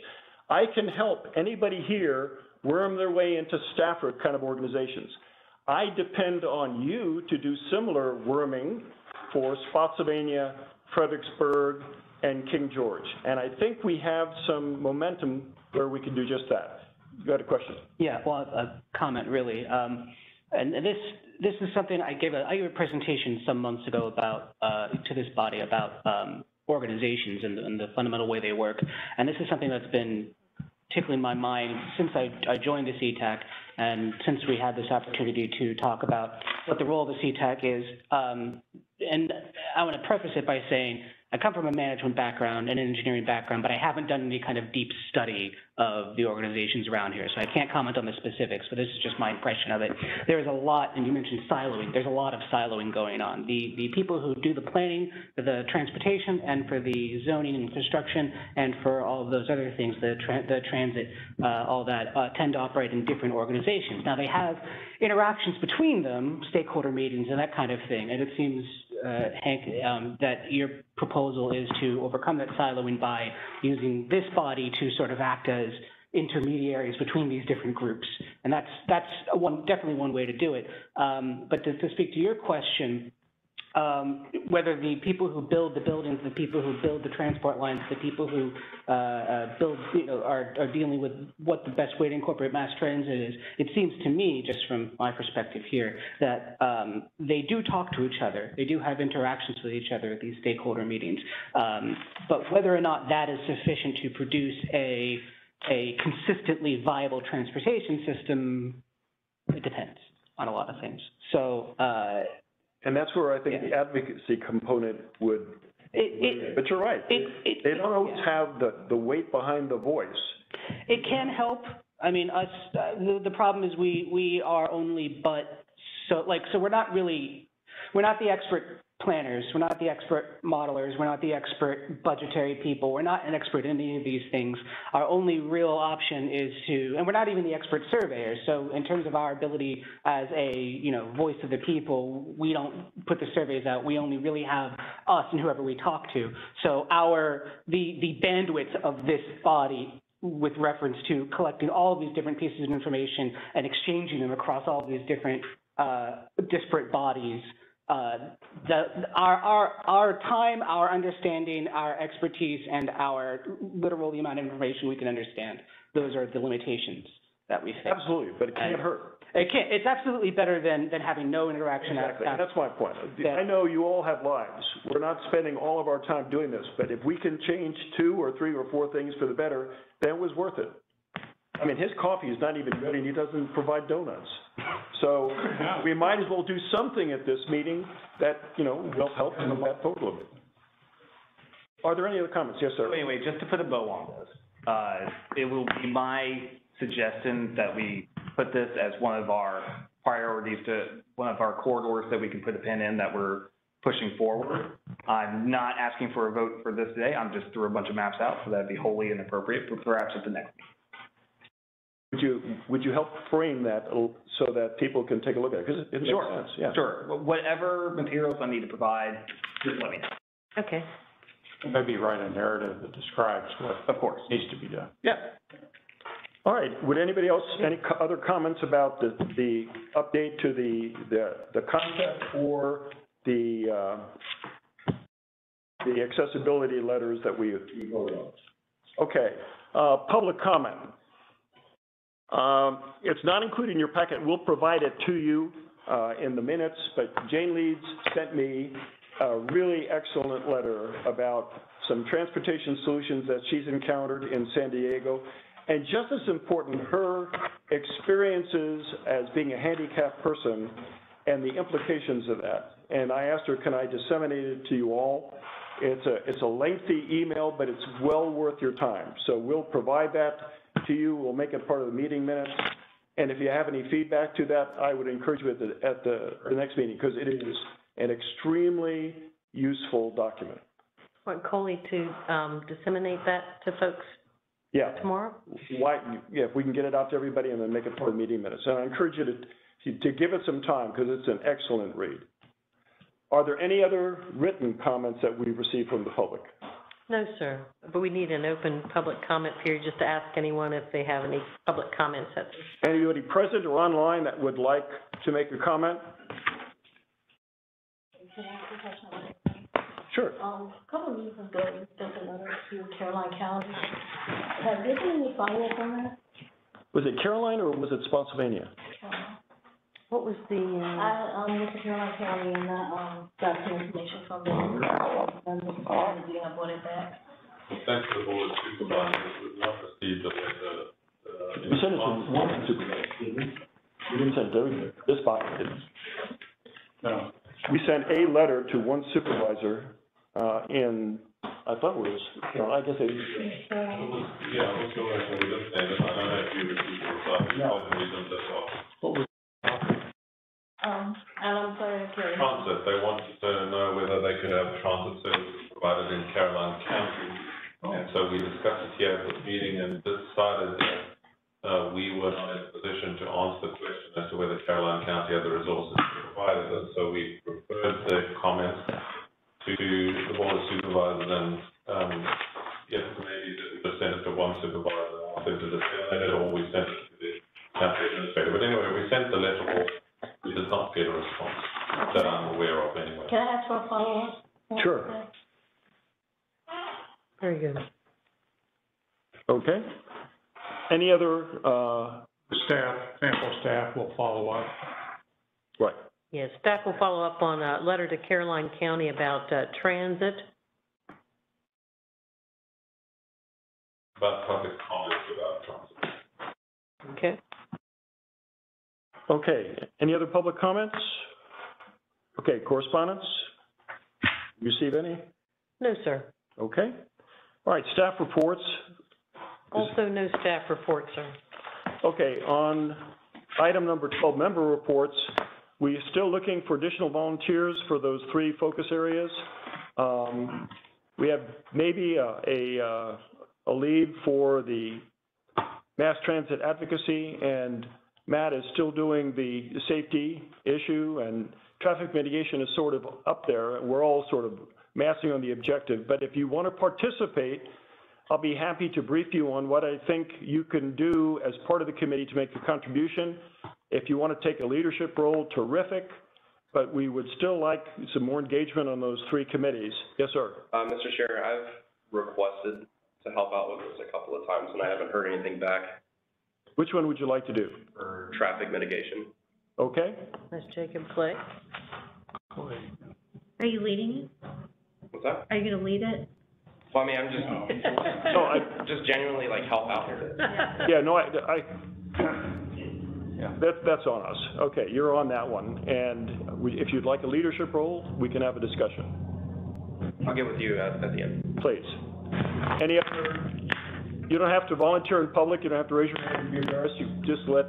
I can help anybody here worm their way into Stafford kind of organizations. I depend on you to do similar worming for Spotsylvania, Fredericksburg, and King George. And I think we have some momentum where we can do just that. You had a question? Yeah, well, a comment really. Um, and this, this is something I gave a, I gave a presentation some months ago about, uh, to this body about, um, organizations and, the- and the fundamental way they work. And this is something that's been tickling my mind since I, I joined the CTAC and since we had this opportunity to talk about what the role of the CTAC is. Um, and I want to preface it by saying I come from a management background and an engineering background, but I haven't done any kind of deep study of the organizations around here, so I can't comment on the specifics, but this is just my impression of it. There is a lot, and you mentioned siloing, there's a lot of siloing going on. The, the people who do the planning, for the transportation, and for the zoning and construction, and for all of those other things, the, tra- the transit, uh, all that, uh, tend to operate in different organizations. Now, they have interactions between them, stakeholder meetings and that kind of thing, and it seems, uh, Hank, um, that your proposal is to overcome that siloing by using this body to sort of act as intermediaries between these different groups. And that's, that's one, definitely one way to do it. Um, but to, to speak to your question, um, whether the people who build the buildings, the people who build the transport lines, the people who uh, uh, build, you know, are, are dealing with what the best way to incorporate mass transit is, it seems to me, just from my perspective here, that um, they do talk to each other. They do have interactions with each other at these stakeholder meetings. Um, but whether or not that is sufficient to produce a, a consistently viable transportation system, it depends on a lot of things. So, uh, And that's where I think the advocacy component would, it, but you're right. it, it, They don't always have the, the weight behind the voice. It can help. I mean, us, uh, the, the problem is we, we are only but, so, like, so we're not really, we're not the expert planners, we're not the expert modelers, we're not the expert budgetary people, we're not an expert in any of these things. Our only real option is to, and we're not even the expert surveyors, so in terms of our ability as a, you know, voice of the people, we don't put the surveys out, we only really have us and whoever we talk to. So our, the, the bandwidth of this body with reference to collecting all of these different pieces of information and exchanging them across all these different uh, disparate bodies. Uh, the, our, our, our time, our understanding, our expertise, and our literal the amount of information we can understand, those are the limitations that we face. Absolutely, but it can't And- hurt. It can't, it's absolutely better than, than having no interaction at, Exactly, at that's my point. I know you all have lives. We're not spending all of our time doing this, but if we can change two or three or four things for the better, then it was worth it. I mean, his coffee is not even good, and he doesn't provide donuts. So we might as well do something at this meeting that, you know, will help move that forward a little bit. Are there any other comments? Yes, sir. Wait, wait, just to put a bow on this, uh, it will be my suggestion that we put this as one of our priorities to, one of our corridors that we can put a pin in that we're pushing forward. I'm not asking for a vote for this today, I'm just threw a bunch of maps out, so that'd be wholly inappropriate, but perhaps at the next. Would you, would you help frame that so that people can take a look at it? Because it makes Sure, sense, yeah. Sure, whatever materials I need to provide, just let me know. Okay. Maybe write a narrative that describes what Of course. needs to be done. Yeah. All right, would anybody else, any co- other comments about the, the update to the, the, the concept or the, uh, the accessibility letters that we, we voted on? Okay, uh, public comment. Um, it's not included in your packet, we'll provide it to you, uh, in the minutes, but Jane Leeds sent me a really excellent letter about some transportation solutions that she's encountered in San Diego. And just as important, her experiences as being a handicapped person and the implications of that. And I asked her, can I disseminate it to you all? It's a, it's a lengthy email, but it's well worth your time. So we'll provide that to you, we'll make it part of the meeting minutes. And if you have any feedback to that, I would encourage you at the, at the, the next meeting, because it is an extremely useful document. Want Coley to, um, disseminate that to folks Yeah. tomorrow? Why, yeah, if we can get it out to everybody and then make it part of the meeting minutes. And I encourage you to, to- to give it some time, because it's an excellent read. Are there any other written comments that we've received from the public? No, sir, but we need an open public comment period just to ask anyone if they have any public comments at this. Anybody present or online that would like to make a comment? Can I ask a question? Sure. Um, a couple of weeks ago, we sent a letter to Caroline County. Have there been any follow-up on that? Was it Caroline or was it Spotsylvania? What was the, uh, I, um, went to Caroline County and, uh, um, got some information from them. And, um, yeah, I brought it back. Thanks to the board of supervisors, we've not received a letter, uh, in We sent it to one supervisor, didn't we? We didn't send it. This body didn't. No. We sent a letter to one supervisor, uh, in, I thought it was, you know, I guess it. Yeah, let's go back and we just send it, I don't know if you received a reply, we probably don't, that's all. What was? Um, and I'm sorry, Carrie. Transit, they wanted to know whether they could have transit services provided in Caroline County. And so we discussed it here at this meeting and decided that, uh, we were not in a position to answer the question as to whether Caroline County had the resources to provide it. And so we referred the comments to the board of supervisors and, um, yes, maybe just just send it to one supervisor, ask them to disseminate it, or we sent it to the county administrator. But anyway, we sent the letter off, we did not get a response that I'm aware of anyway. Can I ask for a follow-up? Sure. very good. Okay. Any other, uh, The staff, sample staff will follow up. right, Yes, staff will follow up on a letter to Caroline County about, uh, transit. About public comments about transit. Okay. Okay. Any other public comments? Okay, correspondence? Receive any? No, sir. Okay. All right, staff reports. Also, no staff report, sir. Okay, on item number 12, member reports, we are still looking for additional volunteers for those three focus areas. Um, We have maybe a, a, uh, a lead for the mass transit advocacy, and Matt is still doing the safety issue, and traffic mitigation is sort of up there. We're all sort of massing on the objective, but if you want to participate, I'll be happy to brief you on what I think you can do as part of the committee to make a contribution. If you want to take a leadership role, terrific, but we would still like some more engagement on those three committees. Yes, sir. Uh, Mr. Chair, I've requested to help out with this a couple of times, and I haven't heard anything back. Which one would you like to do? for traffic mitigation. Okay? That's Jacob Clay. Are you leading it? What's that? Are you gonna lead it? Well, I mean, I'm just, No, I, just genuinely like help out here. yeah, no, I, I, that, that's on us. Okay, you're on that one, and we, if you'd like a leadership role, we can have a discussion, I'll get with you at, at the end. please. Any other, you don't have to volunteer in public, you don't have to raise your hand and be embarrassed, you just let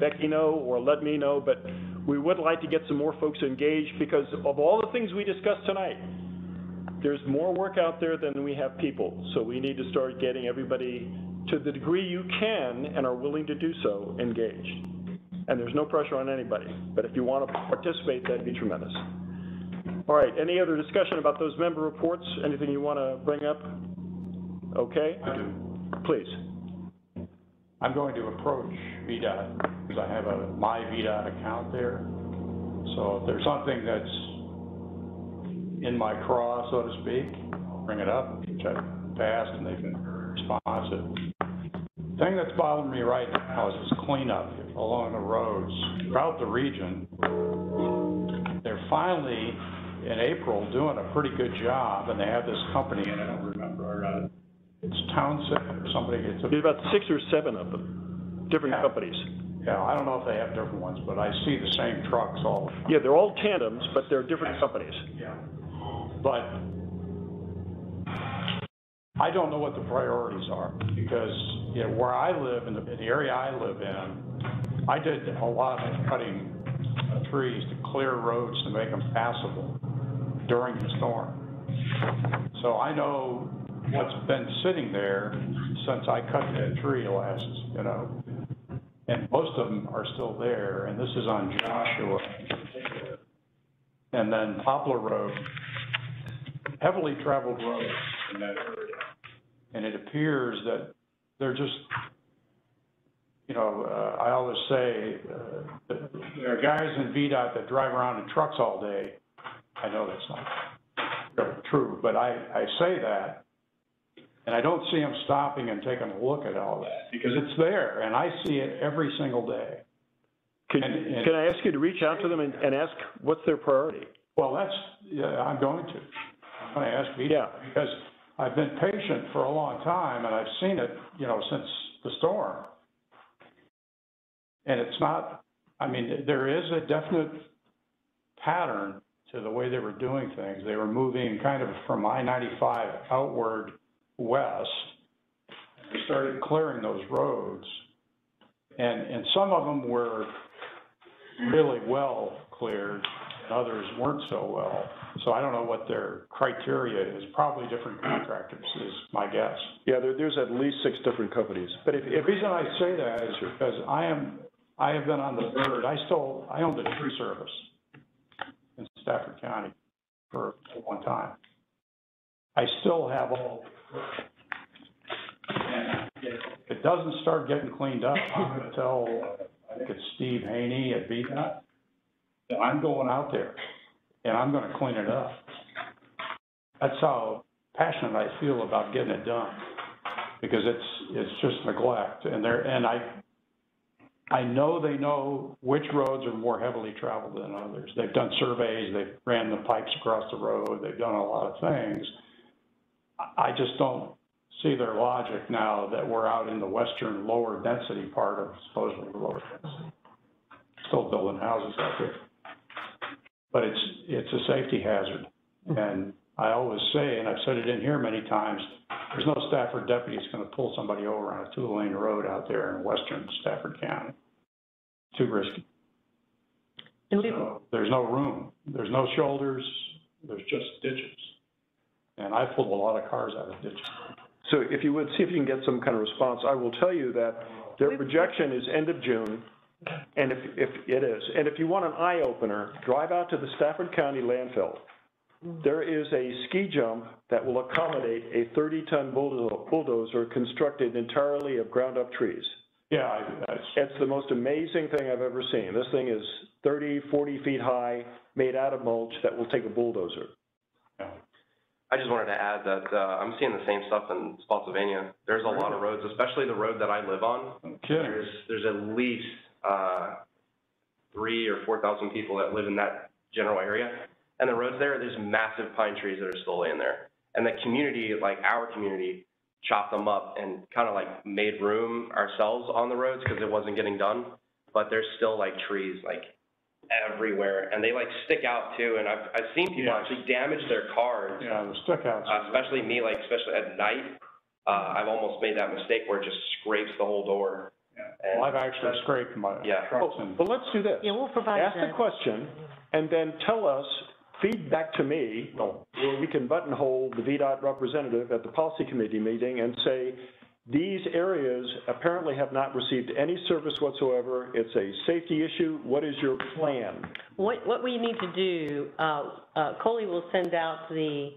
Becky know or let me know, but we would like to get some more folks engaged, because of all the things we discussed tonight, there's more work out there than we have people, so we need to start getting everybody, to the degree you can and are willing to do so, engaged. And there's no pressure on anybody, but if you want to participate, that'd be tremendous. All right, any other discussion about those member reports? Anything you want to bring up? Okay? I do. Please. I'm going to approach VDOT, because I have a my VDOT account there. So if there's something that's in my craw, so to speak, I'll bring it up, which I've passed, and they've been responsive. Thing that's bothering me right now is this cleanup along the roads throughout the region. They're finally, in April, doing a pretty good job, and they have this company, and I don't remember, uh, it's Townsend or somebody, it's a There's about six or seven of them, different Yeah. companies. Yeah, I don't know if they have different ones, but I see the same trucks all the time. Yeah, they're all tandems, but they're different companies. Yeah. But I don't know what the priorities are, because, you know, where I live, in the, in the area I live in, I did a lot of cutting of trees to clear roads to make them passable during the storm. So I know what's been sitting there since I cut that tree last, you know, and most of them are still there, and this is on Joshua. And then Poplar Road, heavily traveled road in that area. And it appears that they're just, you know, uh, I always say, uh, there are guys in VDOT that drive around in trucks all day. I know that's not true, but I, I say that, and I don't see them stopping and taking a look at all that, because it's there, and I see it every single day. Can, And- and- can I ask you to reach out to them and, and ask what's their priority? Well, that's, yeah, I'm going to. I'm going to ask VDOT, because I've been patient for a long time, and I've seen it, you know, since the storm. And it's not, I mean, there is a definite pattern to the way they were doing things. They were moving kind of from I-95 outward west. Started clearing those roads. And, and some of them were really well cleared, and others weren't so well. So I don't know what their criteria is, probably different contractors is my guess. Yeah, there, there's at least six different companies, but if, The reason I say that is because I am, I have been on the board, I still, I owned a tree service in Stafford County for a long time. I still have all. It doesn't start getting cleaned up, I'm gonna tell, I think it's Steve Haney at VDOT, that I'm going out there and I'm gonna clean it up. That's how passionate I feel about getting it done because it's, it's just neglect, and they're, and I, I know they know which roads are more heavily traveled than others. They've done surveys, they've ran the pipes across the road, they've done a lot of things. I, just don't see their logic now that we're out in the western lower density part of supposedly lower density. Still building houses out there. But it's, it's a safety hazard, and I always say, and I've said it in here many times, there's no Stafford deputy that's gonna pull somebody over on a two-lane road out there in western Stafford County. Too risky. So, There's no room, there's no shoulders, there's just ditches. And I pulled a lot of cars out of ditches. so if you would, see if you can get some kind of response. I will tell you that their projection is end of June, and if, if, it is. And if you want an eye-opener, drive out to the Stafford County landfill. Mm-hmm. There is a ski jump that will accommodate a thirty-ton bulldozer constructed entirely of ground-up trees. Yeah, I, that's, It's the most amazing thing I've ever seen. This thing is 30, 40 feet high, made out of mulch that will take a bulldozer. yeah. I just wanted to add that, uh, I'm seeing the same stuff in Spotsylvania. There's a lot of roads, especially the road that I live on. Okay. There's, there's at least, uh, three or four thousand people that live in that general area. And the roads there, there's massive pine trees that are still laying there. And the community, like our community, chopped them up and kind of like made room ourselves on the roads because it wasn't getting done. But there's still like trees like everywhere and they like stick out too. And I've, I've seen people Yeah. actually damage their cars. Yeah, the stickouts. Uh, especially me, like especially at night. Uh, I've almost made that mistake where it just scrapes the whole door. And Well, I've actually scraped my Yeah. trucks Well, and. well, let's do this. Yeah, we'll provide Ask the that. question, and then tell us, feedback to me, where we can buttonhole the VDOT representative at the policy committee meeting and say, these areas apparently have not received any service whatsoever, it's a safety issue, what is your plan? What, what we need to do, uh, uh, Coley will send out the,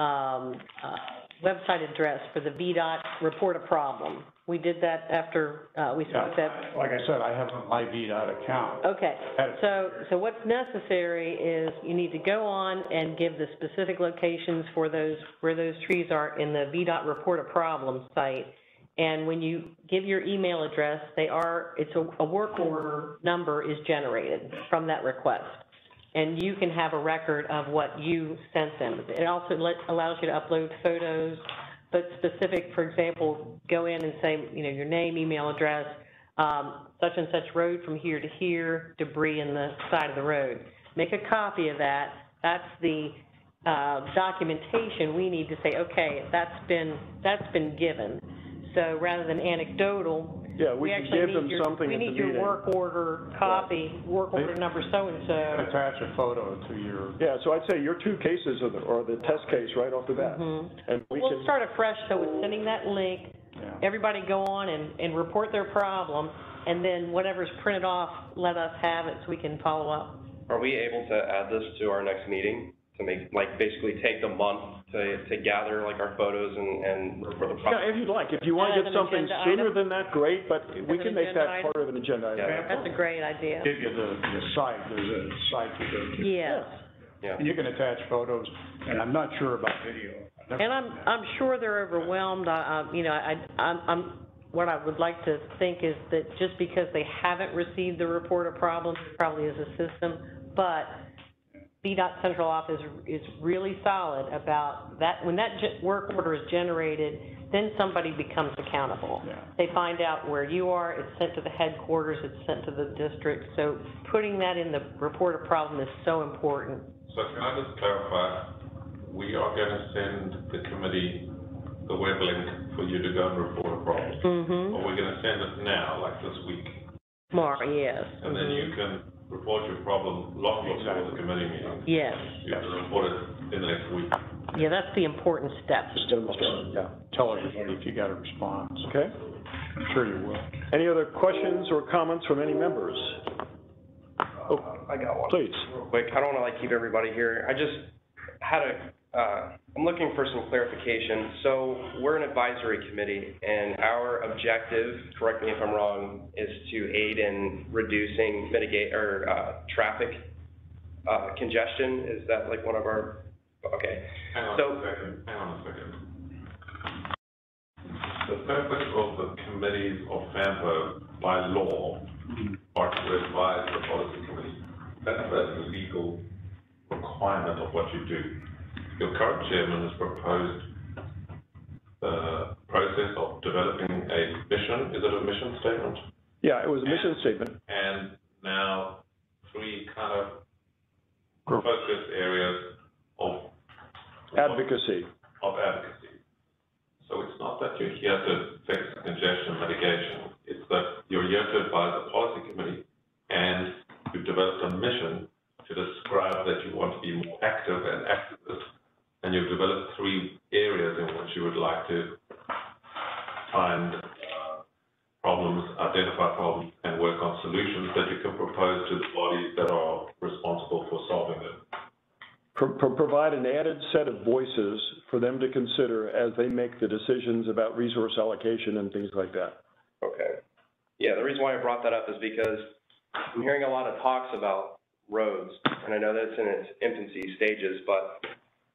um, uh, website address for the VDOT report a problem. We did that after, uh, we spoke that like I said, I have a my VDOT account. Okay, so, so what's necessary is you need to go on and give the specific locations for those, where those trees are in the VDOT Report a Problem site. And when you give your email address, they are, it's a, a work order number is generated from that request. And you can have a record of what you sent them. It also let, allows you to upload photos, but specific, for example, go in and say, you know, your name, email address, um, such and such road from here to here, debris in the side of the road. Make a copy of that. That's the, uh, documentation we need to say, okay, that's been, that's been given. So rather than anecdotal, Yeah, we we can actually give need them your, something we at the need your meeting. work order copy, work order number so-and-so. Attach a photo to your. Yeah, so I'd say your two cases are the, are the test case right off the bat. Mhm. And we We'll can, start afresh, so with sending that link, everybody go on and, and report their problem, and then whatever's printed off, let us have it so we can follow up. Are we able to add this to our next meeting? To make, like, basically take the month to, to gather like our photos and, and for the yeah, process? if you'd like, if you want As to get an something agenda sooner item? than that, great, but we an can make agenda that item? part of an agenda item. That's a great idea. Give you the, the site, there's a site you go to. Yes. Yeah. And you can attach photos, and I'm not sure about video. I've never- And I'm, I'm sure they're overwhelmed, I, I, you know, I, I'm, I'm, what I would like to think is that just because they haven't received the report of problems, it probably is a system, but VDOT central office is really solid about that, when that work order is generated, then somebody becomes accountable. Yeah. They find out where you are, it's sent to the headquarters, it's sent to the district, so putting that in the report of problem is so important. So can I just clarify, we are gonna send the committee the web link for you to go and report a problem? Mm-hmm. Or we're gonna send it now, like this week, Mark, yes. and then mhm. you can report your problem long before the committee meeting? Yes, You can report it in the next week. yeah, that's the important step. Just demonstrate, yeah. Tell everybody if you got a response. Okay? I'm sure you will. Any other questions or comments from any members? Oh, I got one. please. real quick, I don't wanna like keep everybody here, I just had a, uh, I'm looking for some clarification. So, we're an advisory committee, and our objective, correct me if I'm wrong, is to aid in reducing, mitigate, or, uh, traffic, uh, congestion, is that like one of our, okay. Hang on So- a second, hang on a second. The purpose of the committees of FAMPO by law are to advise the policy committee. That's a legal requirement of what you do. Your current chairman has proposed the process of developing a mission, is it a mission statement? Yeah, it was a mission statement. And now three kind of focus areas of Advocacy. of advocacy. So it's not that you're here to fix congestion mitigation, it's that you're here to advise the policy committee, and you've developed a mission to describe that you want to be more active and activist, and you've developed three areas in which you would like to find uh, problems, identify problems, and work on solutions that you can propose to the bodies that are responsible for solving them. Pro- pro- Provide an added set of voices for them to consider as they make the decisions about resource allocation and things like that. Okay. Yeah, the reason why I brought that up is because I'm hearing a lot of talks about roads, and I know that's in its infancy stages, but,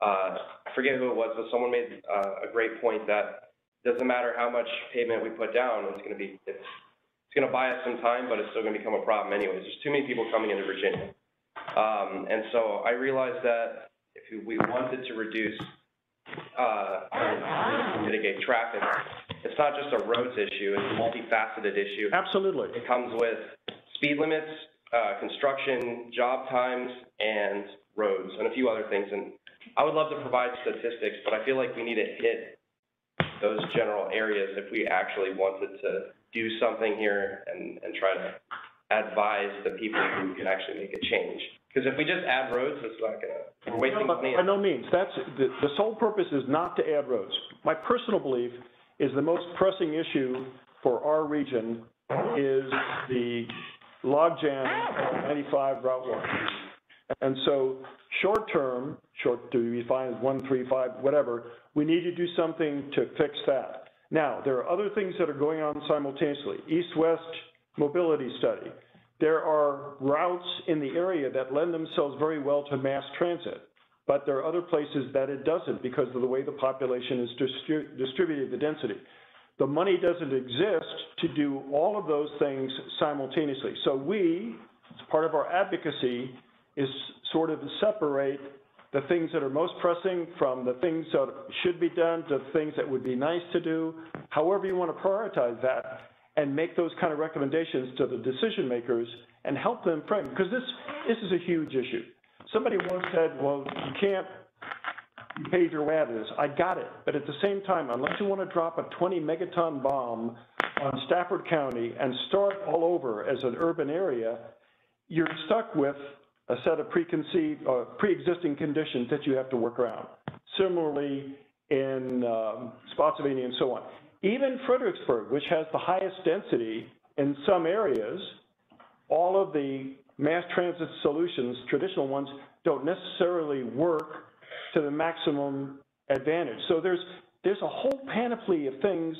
I forget who it was, but someone made, uh, a great point that doesn't matter how much pavement we put down, it's gonna be, it's, it's gonna buy us some time, but it's still gonna become a problem anyways. There's too many people coming into Virginia. Um, and so I realized that if we wanted to reduce, uh, and mitigate traffic, it's not just a roads issue, it's a multifaceted issue. Absolutely. It comes with speed limits, uh, construction, job times, and roads, and a few other things. And I would love to provide statistics, but I feel like we need to hit those general areas if we actually wanted to do something here and, and try to advise the people who can actually make a change. Because if we just add roads, it's not gonna, we're wasting money. By no means, that's, the, the sole purpose is not to add roads. My personal belief is the most pressing issue for our region is the logjam on 95 Route 1. And so, short-term, short to be defined as one, three, five, whatever, we need to do something to fix that. Now, there are other things that are going on simultaneously. East-west mobility study. There are routes in the area that lend themselves very well to mass transit, but there are other places that it doesn't because of the way the population is distri- distributed, the density. The money doesn't exist to do all of those things simultaneously. So we, as part of our advocacy, is sort of separate the things that are most pressing from the things that should be done to things that would be nice to do, however you want to prioritize that, and make those kind of recommendations to the decision makers and help them frame, because this, this is a huge issue. Somebody once said, well, you can't pave your way out of this. I got it, but at the same time, unless you want to drop a 20 megaton bomb on Stafford County and start all over as an urban area, you're stuck with a set of preconceived, uh, pre-existing conditions that you have to work around. Similarly, in um, Spotsylvania and so on. Even Fredericksburg, which has the highest density in some areas, all of the mass transit solutions, traditional ones, don't necessarily work to the maximum advantage. So there's, there's a whole panoply of things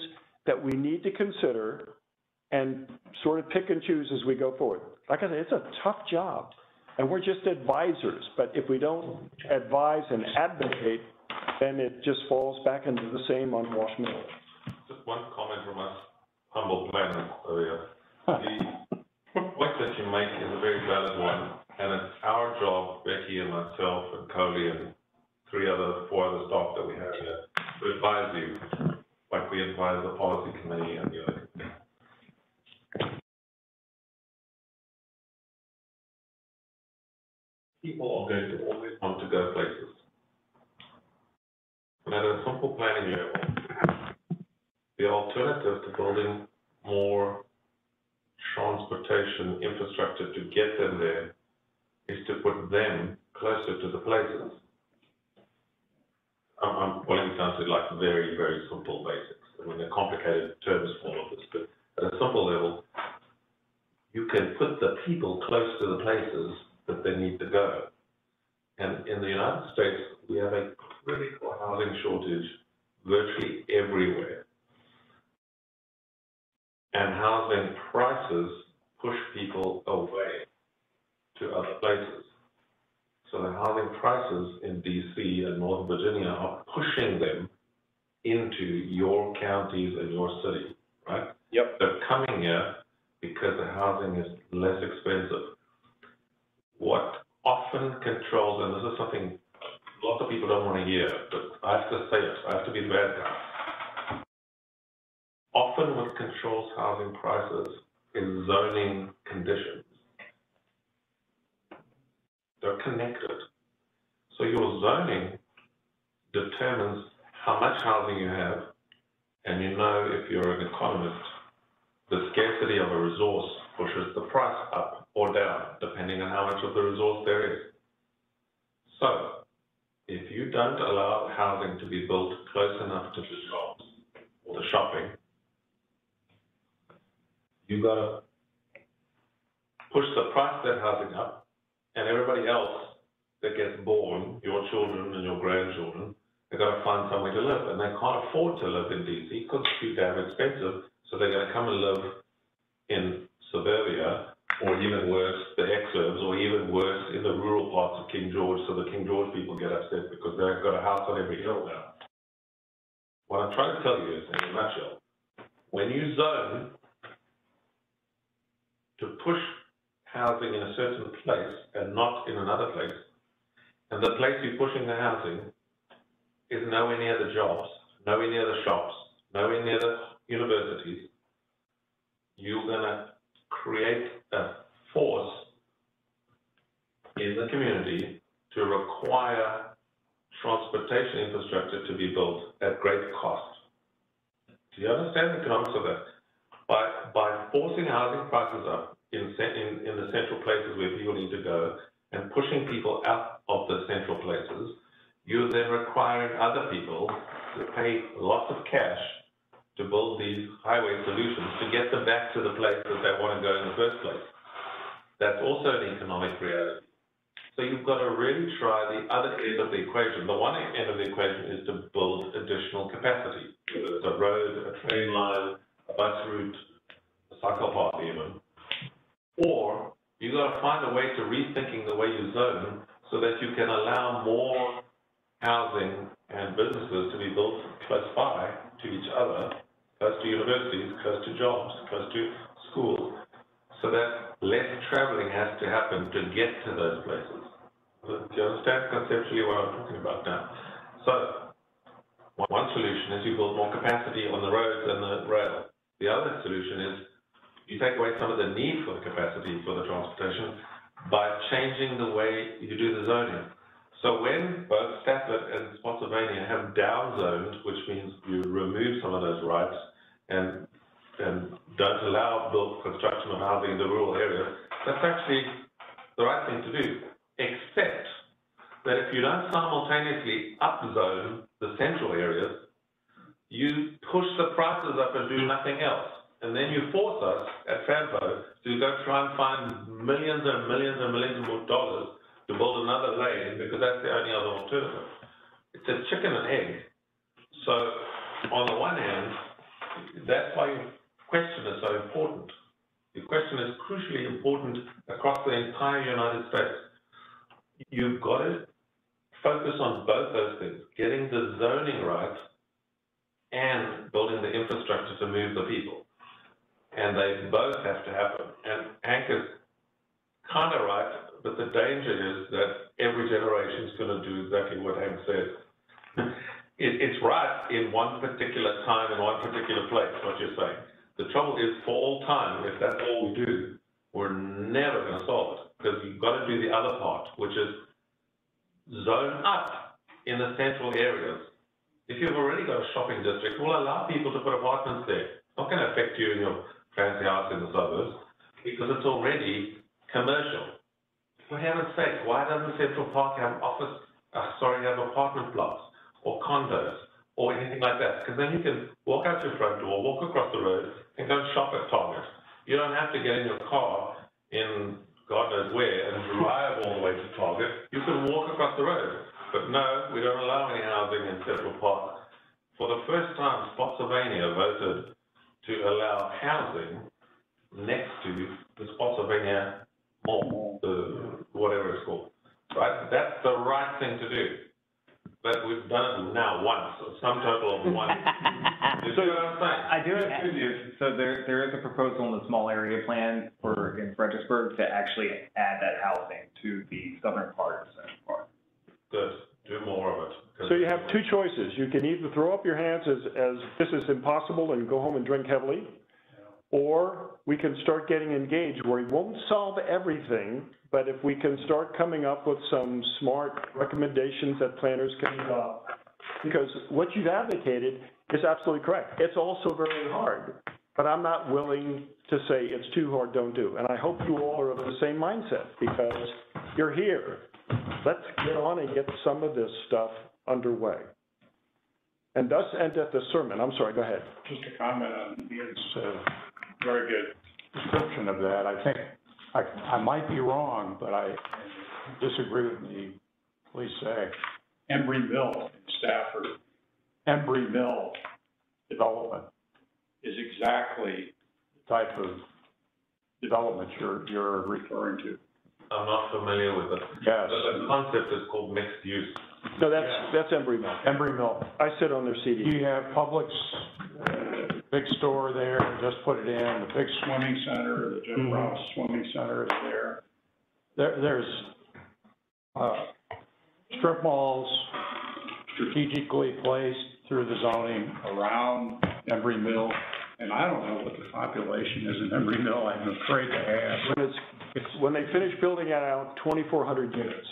that we need to consider and sort of pick and choose as we go forward. Like I said, it's a tough job, and we're just advisors, but if we don't advise and advocate, then it just falls back into the same unwashed middle. Just one comment from us humble planners earlier. The point that you make is a very valid one, and it's our job, Becky and myself and Coley and three other, four other staff that we have here, to advise you, like we advise the policy committee and the other People are going to always want to go places. And at a simple planning level, the alternative to building more transportation infrastructure to get them there is to put them closer to the places. I'm, I'm it down to like very, very simple basics. I mean, there are complicated terms for all of this, but at a simple level, you can put the people close to the places they need to go. Capacity, whether it's a road, a train line, a bus route, a cycle path even. Or you've got to find a way to rethinking the way you zone so that you can allow more housing and businesses to be built close by to each other, close to universities, close to jobs, close to schools, so that less traveling has to happen to get to those places. Do you understand conceptually what I'm talking about now? So, one- one solution is you build more capacity on the roads and the rail. The other solution is you take away some of the need for the capacity for the transportation by changing the way you do the zoning. So when both Stafford and Spotsylvania have downzoned, which means you remove some of those rights and, and don't allow built construction of housing in the rural areas, that's actually the right thing to do, except that if you don't simultaneously upzone the central areas, you push the prices up and do nothing else. And then you force us at FAMPO to go try and find millions and millions and millions of dollars to build another lane because that's the only other alternative. It's a chicken and egg. So on the one hand, that's why your question is so important. Your question is crucially important across the entire United States. You've got to focus on both those things, getting the zoning right and building the infrastructure to move the people. And they both have to happen. And Hank is kind of right, but the danger is that every generation is going to do exactly what Hank said. It, it's right in one particular time, in one particular place, what you're saying. The trouble is, for all time, if that's all we do, we're never going to solve it, because you've got to do the other part, which is zone up in the central areas. If you've already got a shopping district, we'll allow people to put apartments there. It's not going to affect you in your fancy house in the suburbs, because it's already commercial. For heaven's sake, why doesn't Central Park have office, uh, sorry, have apartment blocks or condos or anything like that? Because then you can walk out your front door, walk across the road, and go shop at Target. You don't have to get in your car in God knows where and drive all the way to Target. You can walk across the road. But no, we don't allow any housing in Central Park. For the first time, Spotsylvania voted to allow housing next to the Spotsylvania Mall, the, whatever it's called. Right? That's the right thing to do. But we've done it now once, a sum total of one. You see I'm saying? I do agree with you. So there, there is a proposal in the small area plan for, in Fredericksburg to actually add that housing to the southern part of Central Park. Good, do more of it. So you have two choices. You can either throw up your hands as, as this is impossible and go home and drink heavily, or we can start getting engaged where we won't solve everything, but if we can start coming up with some smart recommendations that planners can adopt. Because what you've advocated is absolutely correct. It's also very hard, but I'm not willing to say it's too hard, don't do. And I hope you all are of the same mindset because you're here. Let's get on and get some of this stuff underway. And thus endeth the sermon. I'm sorry, go ahead. Just a comment on Ian's, uh, very good description of that. I think, I, I might be wrong, but I disagree with me, please say. Embrey Mill in Stafford, Embrey Mill development is exactly the type of development you're, you're referring to. I'm not familiar with it. Yes. The the concept is called mixed use. No, that's, that's Embrey Mill. Embrey Mill. I sit on their CD. You have Publix, uh, big store there, just put it in, the big swimming center, the Jim Mhm. Rouse Swimming Center is there. There, there's, uh, strip malls strategically placed through the zoning around Embrey Mill. And I don't know what the population is in Embrey Mill, I'm afraid to ask. When it's, when they finish building it out, twenty-four hundred units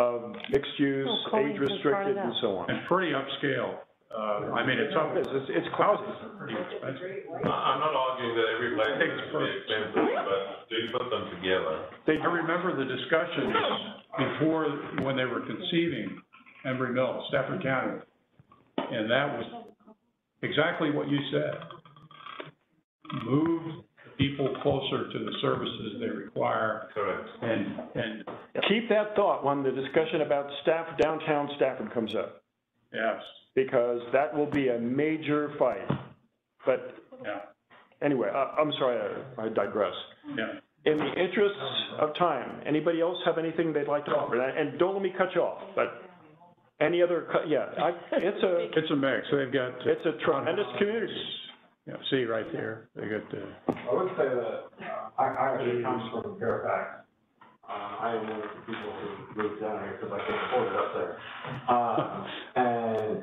of mixed use, Oh, Coley's age been part of restricted and that. so on. And pretty upscale, uh, I mean, it's up, It's, it's classy. pretty expensive. I- I'm not arguing that every place is to be expensive, but do put them together. I remember the discussions before, when they were conceiving Embrey Mill, Stafford County. And that was exactly what you said. Move people closer to the services they require Correct. and, and, Keep that thought when the discussion about staff, downtown Stafford comes up, yes, because that will be a major fight. But yeah, anyway, I, I'm sorry, I- I digress. yeah. In the interests of time, anybody else have anything they'd like to offer? And- And don't let me cut you off, but any other, cu- yeah, I, it's a, It's a mix, they've got. it's a tremendous community. Yeah, see right there, they got the, I would say that, uh, I, actually come from Fairfax. Uh, I am one of the people who moved down here because I can't afford it up there. Uh, and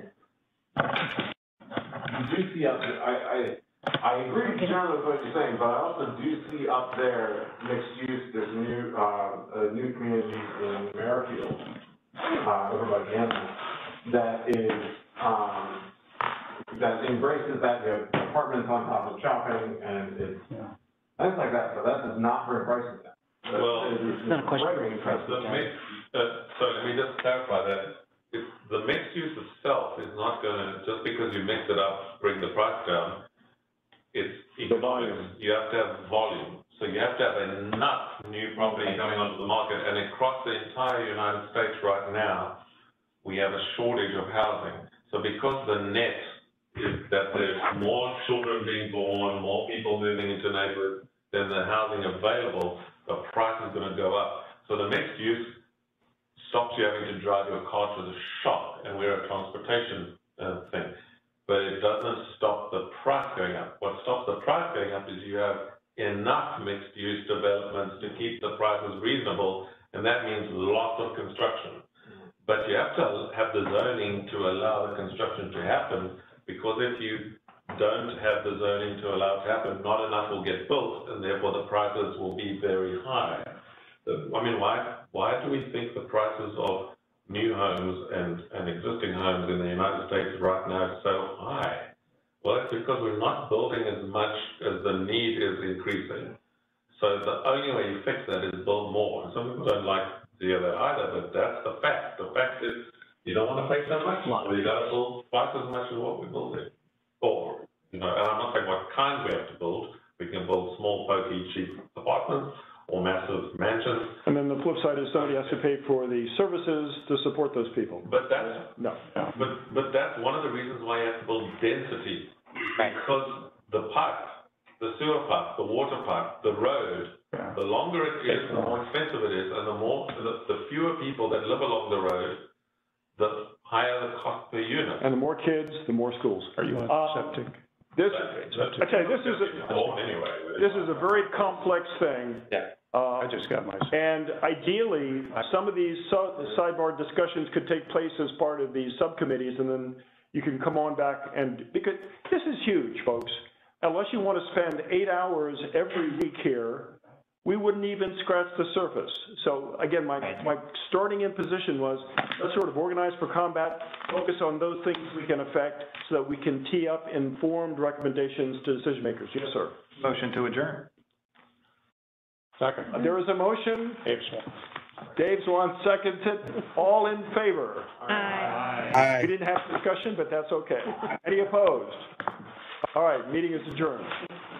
you do see up, I, I, I agree generally with what you're saying, but I also do see up there mixed use, there's new, uh, a new community in Merrifield, uh, over by Gansden, that is, um, that embraces that, you have apartments on top of shopping, and it's, yeah. things like that, so that does not bring prices down. Well, is- It's not a question of bringing prices The mix, uh, so let me just clarify that. It's, the mixed use itself is not gonna, just because you mix it up, bring the price down. It's economics. You have to have volume. So you have to have enough new property coming onto the market. And across the entire United States right now, we have a shortage of housing. So because the net is that there's more children being born, more people moving into neighborhoods than the housing available, the price is gonna go up. So the mixed use stops you having to drive your car to the shop, and we're a transportation uh, thing. But it doesn't stop the price going up. What stops the price going up is you have enough mixed-use developments to keep the prices reasonable, and that means lots of construction. But you have to have the zoning to allow the construction to happen, because if you don't have the zoning to allow it to happen, not enough will get built, and therefore the prices will be very high. The- I mean, why, why do we think the prices of new homes and, and existing homes in the United States right now so high? Well, it's because we're not building as much as the need is increasing. So the only way you fix that is build more. Some people don't like to hear that either, but that's the fact. The fact is, you don't want to pay so much, well, you gotta build twice as much as what we're building. Or, you know, and I'm not saying what kind we have to build. We can build small, pokey, cheap apartments or massive mansions. And then the flip side is somebody has to pay for the services to support those people. But that's, No. But, but that's one of the reasons why you have to build density. Because the pipe, the sewer pipe, the water pipe, the road, Yeah. the longer it is, the more expensive it is, and the more, the, the fewer people that live along the road, the higher the cost per unit. And the more kids, the more schools. Are you on Uh, septic? This, That's- okay, this is, a- anyway. this is a very complex thing. Yeah. Uh, I just got my, And ideally, some of these so- sidebar discussions could take place as part of these subcommittees, and then you can come on back and, because this is huge, folks. Unless you want to spend eight hours every week here, we wouldn't even scratch the surface. So again, my, my starting in position was, let's sort of organize for combat, focus on those things we can affect, so that we can tee up informed recommendations to decision makers. Yes, sir. Motion to adjourn. second, There is a motion. Dave Swan. Dave Swan seconded. All in favor? Aye. Aye. We didn't have discussion, but that's okay. Any opposed? All right, meeting is adjourned.